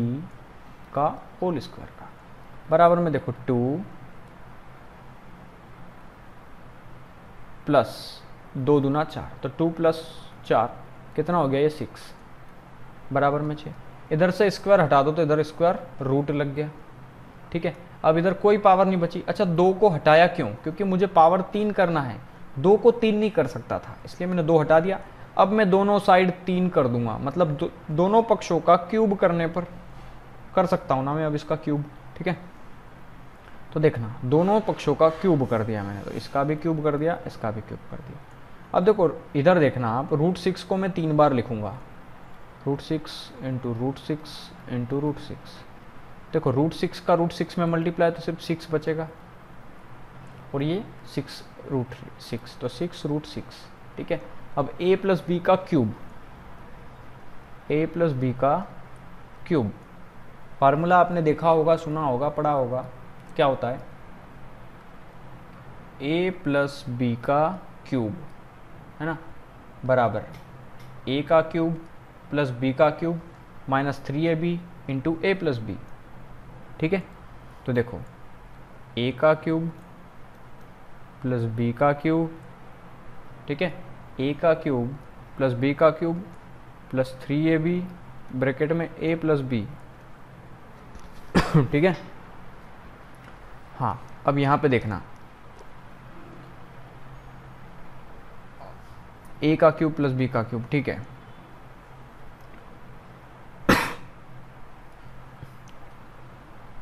का होल स्क्वायर का। बराबर में देखो टू प्लस दो दूना चार। तो टू प्लस चार कितना हो गया? ये सिक्स बराबर में छः इधर से स्क्वायर हटा दो तो इधर स्क्वायर रूट लग गया। ठीक है? अब इधर कोई पावर नहीं बची। अच्छा दो को हटाया क्यों? क्योंकि मुझे पावर तीन करना है। दो को तीन नहीं कर सकता था, इसलिए मैंने दो हटा दिया। अब मैं दोनों साइड तीन कर दूँगा। मतलब दो, दोनों पक्षों का क्यूब करने पर कर सकता हूँ ना मैं अब इसका क्यूब ठीक है? तो देखना दोनों पक्षों का क्यूब कर दिया मैंने तो इसका भी क्यूब कर दिया इसका भी क्यूब कर दिया। अब देखो इधर देखना आप रूट सिक्स को मैं तीन बार लिखूँगा। Root six into root six into root six देखो रूट सिक्स का रूट सिक्स में मल्टीप्लाई तो सिर्फ़ सिक्स बचेगा। और ये सिक्स रूट सिक्स तो सिक्स रूट सिक्स ठीक है? अब a प्लस बी का क्यूब a प्लस बी का क्यूब फार्मूला आपने देखा होगा, सुना होगा, पढ़ा होगा, क्या होता है? A प्लस बी का क्यूब है ना? बराबर. A का क्यूब प्लस बी का cube minus three a b into a plus b ठीक है? तो देखो. A का क्यूब प्लस बी का क्यूब ठीक है? A का क्यूब प्लस बी का cube plus three a b bracket में ए प्लस बी ठीक है? हाँ अब यहाँ पे देखना। ए का क्यूब प्लस बी का क्यूब ठीक है?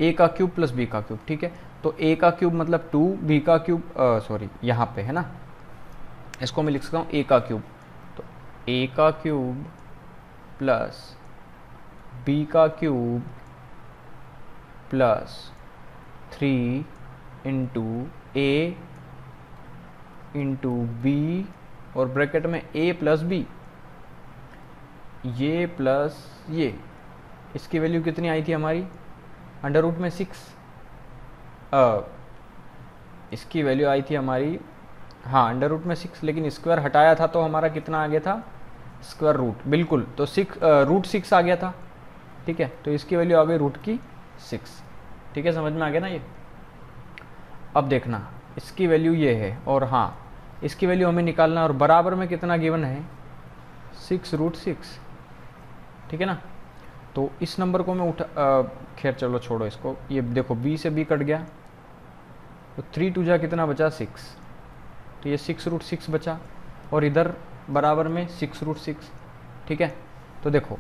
ए का क्यूब प्लस बी का क्यूब ठीक है? तो ए का क्यूब मतलब टू बी का क्यूब सॉरी यहाँ पे, है ना? इसको मैं लिख सकता हूँ ए का क्यूब तो ए का क्यूब प्लस बी का cube plus three into a into b और ब्रैकेट में ए प्लस बी ये प्लस ये. इसकी वैल्यू कितनी आई थी हमारी? अंडर रूट में सिक्स इसकी वैल्यू आई थी हमारी हाँ अंडर रूट में सिक्स लेकिन स्क्वायर हटाया था तो हमारा कितना आ गया था? स्क्वायर रूट बिल्कुल। तो सिक्स रूट सिक्स आ गया था। ठीक है? तो इसकी वैल्यू आ गई रूट की सिक्स ठीक है? समझ में आ गया ना ये? अब देखना, इसकी वैल्यू ये है और हाँ इसकी वैल्यू हमें निकालना और बराबर में कितना गिवन है? सिक्स रूट सिक्स ठीक है ना? तो इस नंबर को मैं उठा खैर चलो छोड़ो इसको। ये देखो बी से बी कट गया। तो थ्री टू जा कितना बचा? सिक्स तो ये सिक्स रूट सिक्स बचा। और इधर बराबर में सिक्स रूट सिक्स ठीक है? तो देखो,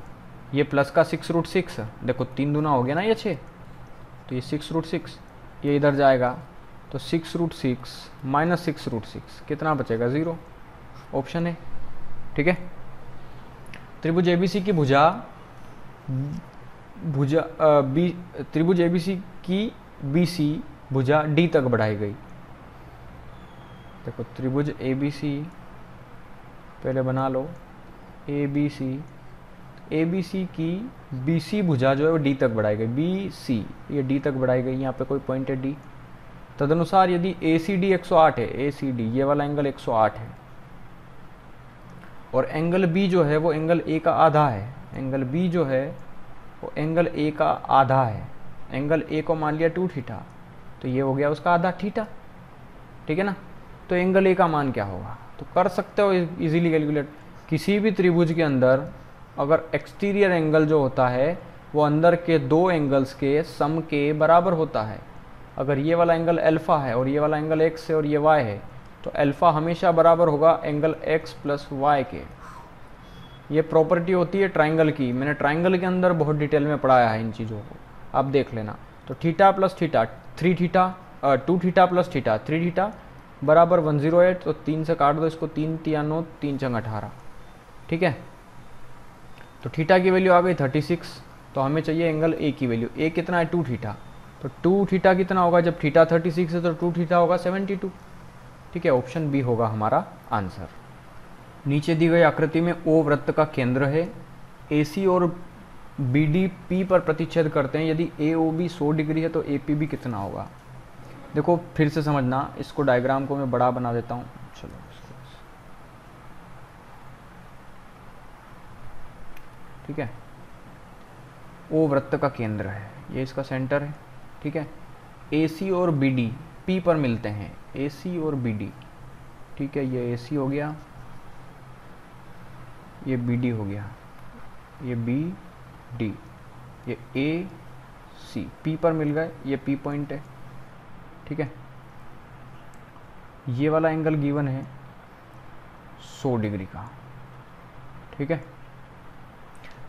ये प्लस का सिक्स रूट सिक्स देखो तीन दुना हो गया ना ये छः तो ये सिक्स रूट सिक्स ये इधर जाएगा। तो six root six minus six root six कितना बचेगा? ज़ीरो ऑप्शन है ठीक है? त्रिभुज एबीसी की भुजा भुजा बी त्रिभुज एबीसी की बीसी भुजा डी तक बढ़ाई गई। देखो, त्रिभुज ए बी सी पहले बना लो। A B C A B C की बी सी भुजा जो है वो डी तक बढ़ाई गई। बी सी ये डी तक बढ़ाई गई, यहाँ पे कोई पॉइंट है डी तदनुसार यदि ए सी डी एक सौ आठ है ए सी डी ये वाला एंगल एक सौ आठ है। और एंगल बी जो है वो एंगल ए का आधा है। एंगल बी जो है वो एंगल ए का आधा है। एंगल ए को मान लिया टू थीटा तो ये हो गया उसका आधा थीटा ठीक है ना? तो एंगल ए का मान क्या होगा? तो कर सकते हो इजीली कैलकुलेट किसी भी त्रिभुज के अंदर अगर एक्सटीरियर एंगल जो होता है, वो अंदर के दो एंगल्स के सम के बराबर होता है। अगर ये वाला एंगल अल्फ़ा है और ये वाला एंगल एक्स है और ये वाई है तो अल्फ़ा हमेशा बराबर होगा एंगल एक्स प्लस वाई के। ये प्रॉपर्टी होती है ट्राइंगल की। मैंने ट्राइंगल के अंदर बहुत डिटेल में पढ़ाया है इन चीज़ों को। आप देख लेना। तो theta plus theta three theta two theta plus theta three theta बराबर वन ज़ीरो एट तो तीन से काट दो इसको, तीन तिया नौ, तीन चंग अठारह। ठीक है? तो थीटा की वैल्यू आ गई थर्टी सिक्स तो हमें चाहिए एंगल ए की वैल्यू। ए कितना है? Two theta. तो टू थीटा कितना होगा? जब थीटा थर्टी सिक्स है तो टू थीटा होगा सेवेंटी टू। ठीक है? ऑप्शन बी होगा हमारा आंसर। नीचे दी गई आकृति में ओ वृत्त का केंद्र है। ए और बी डी पी पर प्रतिच्छेद करते हैं। यदि ए ओ बी सौ डिग्री है तो ए पी भी कितना होगा? देखो फिर से समझना इसको डायग्राम को मैं बड़ा बना देता हूँ। चलो ठीक है? ओ वृत्त का केंद्र है। ये इसका सेंटर है। ठीक है? ए सी और बी डी पी पर मिलते हैं। ए सी और बी डी ठीक है ये ए सी हो गया। ये बी डी हो गया। ये बी डी ये ए सी पी पर मिल गए। ये पी पॉइंट है। ठीक है? ये वाला एंगल गिवन है 100 डिग्री का। ठीक है?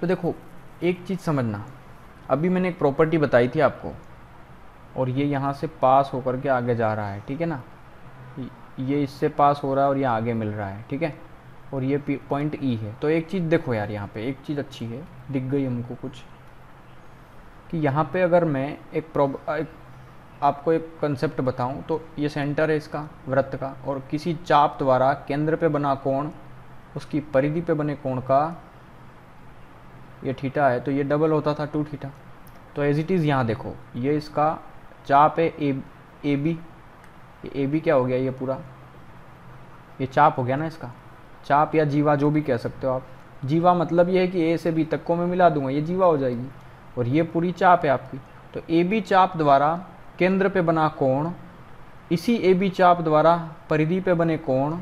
तो देखो, एक चीज़ समझना। अभी मैंने एक प्रॉपर्टी बताई थी आपको, और ये यहाँ से पास होकर के आगे जा रहा है, ठीक है ना? ये इससे पास हो रहा है और ये आगे मिल रहा है, ठीक है? और ये पॉइंट ई e है। तो एक चीज़ देखो यार यहाँ पे, एक चीज़ अच्छी है, दिख गई हमको कुछ, कि यहाँ पे अगर मैं एक प्रॉब एक आपको एक कंसेप्ट बताऊँ तो ये सेंटर है इसका, वृत्त का, और किसी चाप द्वारा केंद्र पे बना कोण, उसकी परिधि पे बने कोण का ये थीटा है तो ये डबल होता था टू थीटा। तो एज इट इज़ यहाँ देखो, ये इसका चाप है ए ए बी ए बी क्या हो गया, ये पूरा? ये चाप हो गया ना इसका? चाप या जीवा, जो भी कह सकते हो आप। जीवा मतलब ये है कि ए से बी तक को मैं मिला दूँगा, ये जीवा हो जाएगी, और ये पूरी चाप है आपकी। तो ए बी चाप द्वारा केंद्र पे बना कोण, इसी ए बी चाप द्वारा परिधि पे बने कोण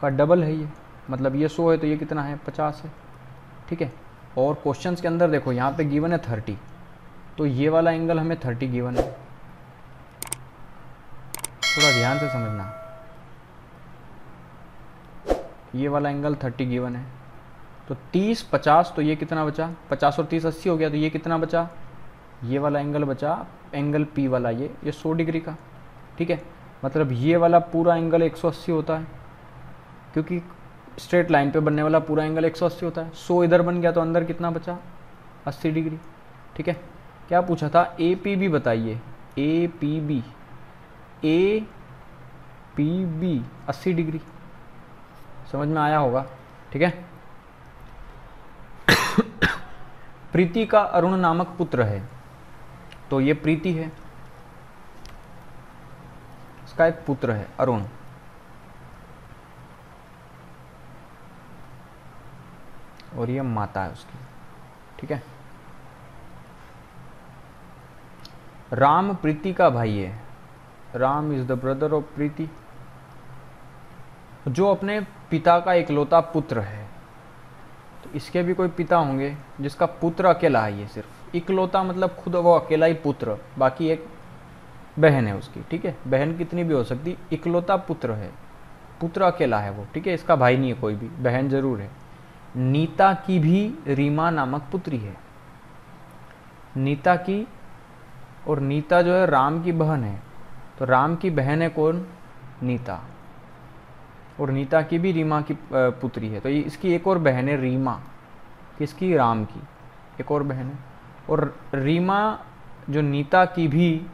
का डबल है ये। मतलब ये सौ है तो ये कितना है? पचास है। ठीक है? और क्वेश्चन के अंदर देखो, यहाँ पे गिवन है थर्टी तो ये वाला एंगल हमें थर्टी गिवन है। थोड़ा ध्यान से समझना। ये वाला एंगल थर्टी गिवन है। तो तीस, पचास तो ये कितना बचा? पचास और तीस अस्सी हो गया तो ये कितना बचा? ये वाला एंगल बचा एंगल पी वाला ये ये सौ डिग्री का, ठीक है? मतलब ये वाला पूरा एंगल एक सौ अस्सी होता है, क्योंकि स्ट्रेट लाइन पे बनने वाला पूरा एंगल 180 होता है। 100 इधर बन गया तो अंदर कितना बचा? 80 डिग्री, ठीक है? क्या पूछा था? ए पी बी बताइए। A P B A P B अस्सी डिग्री। समझ में आया होगा, ठीक है? प्रीति का अरुण नामक पुत्र है। तो ये प्रीति है। इसका एक पुत्र है, अरुण। और ये माता है उसकी, ठीक है? राम प्रीति का भाई है। Ram is the brother of Preeti. जो अपने पिता का इकलौता पुत्र है। तो इसके भी कोई पिता होंगे जिसका पुत्र अकेला है ये सिर्फ़। इकलौता मतलब खुद वो अकेला ही पुत्र, बाकी एक बहन है उसकी, ठीक है? बहन कितनी भी हो सकती, इकलौता पुत्र है। पुत्र अकेला है वो, ठीक है? इसका भाई नहीं है कोई भी, बहन ज़रूर है। नीता की भी रीमा नामक पुत्री है। नीता की और नीता जो है, राम की बहन है। तो राम की बहन है कौन? नीता। और नीता की भी रीमा की पुत्री है। तो इसकी एक और बहन है, रीमा। किसकी? राम की। एक और बहन है। और रीमा जो नीता की भी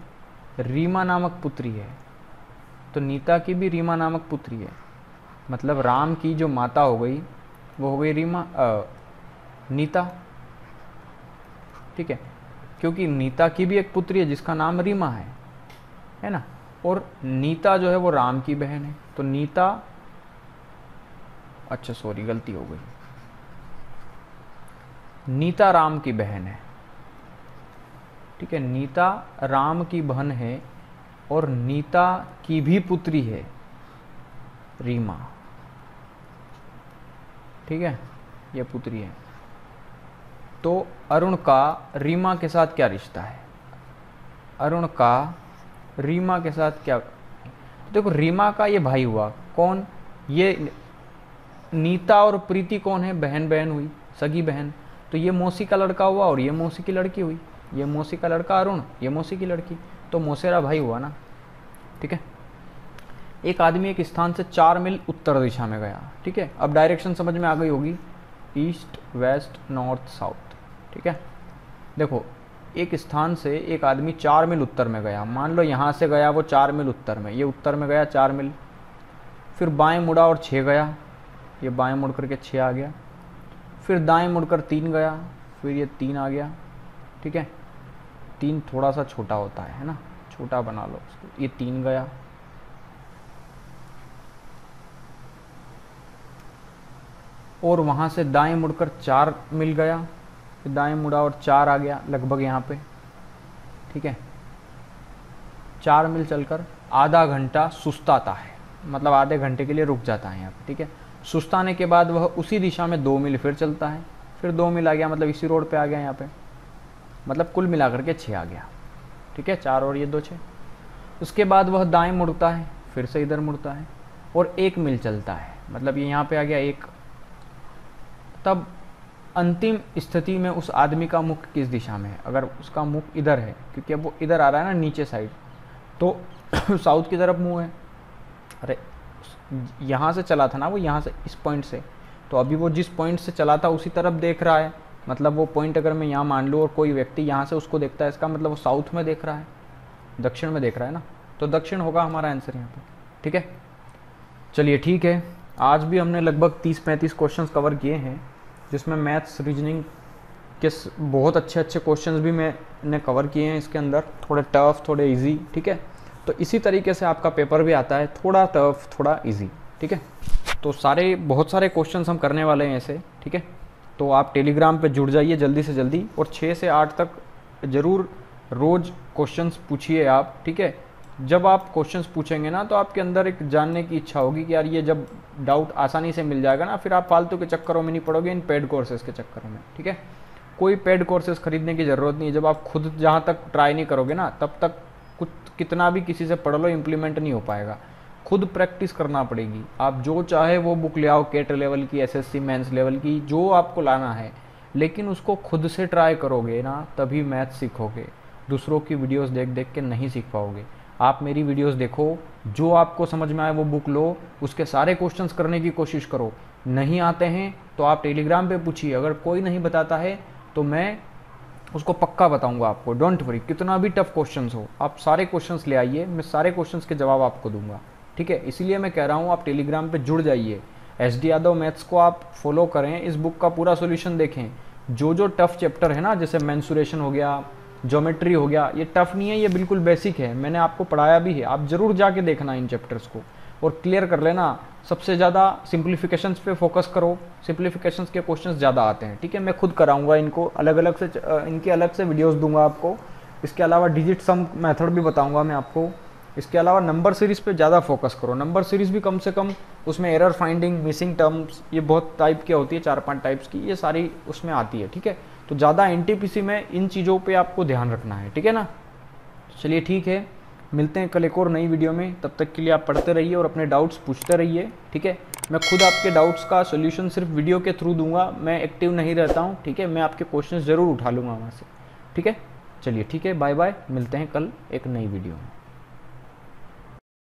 रीमा नामक पुत्री है तो नीता की भी रीमा नामक पुत्री है। मतलब राम की जो माता हो गई वो हो गई रीमा आ, नीता। ठीक है? क्योंकि नीता की भी एक पुत्री है जिसका नाम रीमा है है ना? और नीता जो है वो राम की बहन है। तो नीता अच्छा सॉरी गलती हो गई। नीता राम की बहन है। ठीक है, नीता राम की बहन है और नीता की भी पुत्री है, रीमा। ठीक है, ये पुत्री है। तो अरुण का रीमा के साथ क्या रिश्ता है? अरुण का रीमा के साथ क्या? देखो, रीमा का ये भाई हुआ, कौन? ये नीता और प्रीति कौन है? बहन बहन हुई, सगी बहन। तो ये मौसी का लड़का हुआ और ये मौसी की लड़की हुई। ये मौसी का लड़का अरुण, ये मौसी की लड़की। तो मौसेरा भाई हुआ ना, ठीक है? एक आदमी एक स्थान से चार मील उत्तर दिशा में गया, ठीक है? अब डायरेक्शन समझ में आ गई होगी। ईस्ट वेस्ट नॉर्थ साउथ ठीक है? देखो, एक स्थान से एक आदमी चार मील उत्तर में गया। मान लो यहाँ से गया वो चार मील उत्तर में। ये उत्तर में गया चार मील। फिर बाएँ मुड़ा और छः गया। ये बाएँ मुड़ करके छः आ गया। फिर दाएँ मुड़कर तीन गया। फिर ये तीन आ गया, ठीक है? तीन थोड़ा सा छोटा होता है है ना? छोटा बना लो उसको। ये तीन गया। और वहाँ से दाएँ मुड़कर चार मिल गया। दाएँ मुड़ा और चार आ गया लगभग यहाँ पे। ठीक है? चार मिल चलकर आधा घंटा सुस्ताता है। मतलब आधे घंटे के लिए रुक जाता है यहाँ पे, ठीक है? सुस्ताने के बाद वह उसी दिशा में दो मील फिर चलता है। फिर दो मील आ गया मतलब इसी रोड पे आ गया यहाँ पे। मतलब कुल मिला करके छः आ गया। ठीक है? चार और ये दो छः उसके बाद वह दाएँ मुड़ता है, फिर से इधर मुड़ता है और एक मील चलता है। मतलब ये यहाँ पे आ गया एक। तब अंतिम स्थिति में उस आदमी का मुख किस दिशा में है? अगर उसका मुख इधर है, क्योंकि अब वो इधर आ रहा है ना, नीचे साइड तो साउथ की तरफ़ मुँह है। अरे, यहाँ से चला था ना वो, यहाँ से इस पॉइंट से। तो अभी वो जिस पॉइंट से चला था, उसी तरफ़ देख रहा है। मतलब वो पॉइंट अगर मैं यहाँ मान लूँ और कोई व्यक्ति यहाँ से उसको देखता है, इसका मतलब वो साउथ में देख रहा है, दक्षिण में देख रहा है ना? तो दक्षिण होगा हमारा आंसर यहाँ पर, ठीक है? चलिए ठीक है, आज भी हमने लगभग 30-35 क्वेश्चंस कवर किए हैं, जिसमें मैथ्स रीजनिंग के बहुत अच्छे अच्छे क्वेश्चंस भी मैंने कवर किए हैं इसके अंदर, थोड़े टफ थोड़े इजी ठीक है? तो इसी तरीके से आपका पेपर भी आता है, थोड़ा टफ थोड़ा इजी ठीक है? तो सारे, बहुत सारे क्वेश्चंस हम करने वाले हैं ऐसे, ठीक है? तो आप टेलीग्राम पे जुड़ जाइए जल्दी से जल्दी और छः से आठ तक ज़रूर रोज़ क्वेश्चंस पूछिए आप, ठीक है? जब आप क्वेश्चंस पूछेंगे ना तो आपके अंदर एक जानने की इच्छा होगी कि यार ये जब डाउट आसानी से मिल जाएगा ना, फिर आप फालतू के चक्करों में नहीं पड़ोगे, इन पेड कोर्सेज के चक्करों में, ठीक है? कोई पेड कोर्सेज खरीदने की ज़रूरत नहीं है। जब आप खुद जहाँ तक ट्राई नहीं करोगे ना, तब तक कुछ कितना भी किसी से पढ़ लो इम्प्लीमेंट नहीं हो पाएगा। खुद प्रैक्टिस करना पड़ेगी। आप जो चाहे वो बुक ले आओ केट लेवल की एसएससी मेंस लेवल की, जो आपको लाना है। लेकिन उसको खुद से ट्राई करोगे ना, तभी मैथ सीखोगे। दूसरों की वीडियोस देख देख के नहीं सीख पाओगे। आप मेरी वीडियोस देखो, जो आपको समझ में आए वो बुक लो, उसके सारे क्वेश्चंस करने की कोशिश करो। नहीं आते हैं तो आप टेलीग्राम पे पूछिए। अगर कोई नहीं बताता है तो मैं उसको पक्का बताऊँगा आपको। डोंट वरी कितना भी टफ क्वेश्चंस हो, आप सारे क्वेश्चंस ले आइए, मैं सारे क्वेश्चंस के जवाब आपको दूँगा। ठीक है? इसीलिए मैं कह रहा हूँ, आप टेलीग्राम पे जुड़ जाइए। एस डी यादव मैथ्स को आप फॉलो करें, इस बुक का पूरा सोल्यूशन देखें। जो जो टफ चैप्टर है ना, जैसे मैंसुरेशन हो गया ज्योमेट्री हो गया, ये टफ नहीं है, ये बिल्कुल बेसिक है। मैंने आपको पढ़ाया भी है। आप ज़रूर जाके देखना इन चैप्टर्स को और क्लियर कर लेना। सबसे ज़्यादा सिंप्लीफिकेशंस पे फोकस करो। सिंप्लीफिकेशंस के क्वेश्चंस ज़्यादा आते हैं, ठीक है? मैं खुद कराऊँगा इनको। अलग अलग से इनके अलग से वीडियोस दूँगा आपको। इसके अलावा डिजिट सम मेथड भी बताऊँगा मैं आपको। इसके अलावा नंबर सीरीज़ पे ज़्यादा फोकस करो। नंबर सीरीज़ भी कम से कम उसमें एरर फाइंडिंग मिसिंग टर्म्स ये बहुत टाइप की होती है, चार पाँच टाइप्स की, ये सारी उसमें आती है, ठीक है? तो ज़्यादा एनटीपीसी में इन चीज़ों पे आपको ध्यान रखना है, ठीक है ना? चलिए ठीक है, मिलते हैं कल एक और नई वीडियो में। तब तक के लिए आप पढ़ते रहिए और अपने डाउट्स पूछते रहिए, ठीक है? मैं खुद आपके डाउट्स का सोल्यूशन सिर्फ़ वीडियो के थ्रू दूँगा, मैं एक्टिव नहीं रहता हूँ, ठीक है? मैं आपके क्वेश्चन ज़रूर उठा लूँगा वहाँ से, ठीक है? चलिए ठीक है बाय बाय मिलते हैं कल एक नई वीडियो में।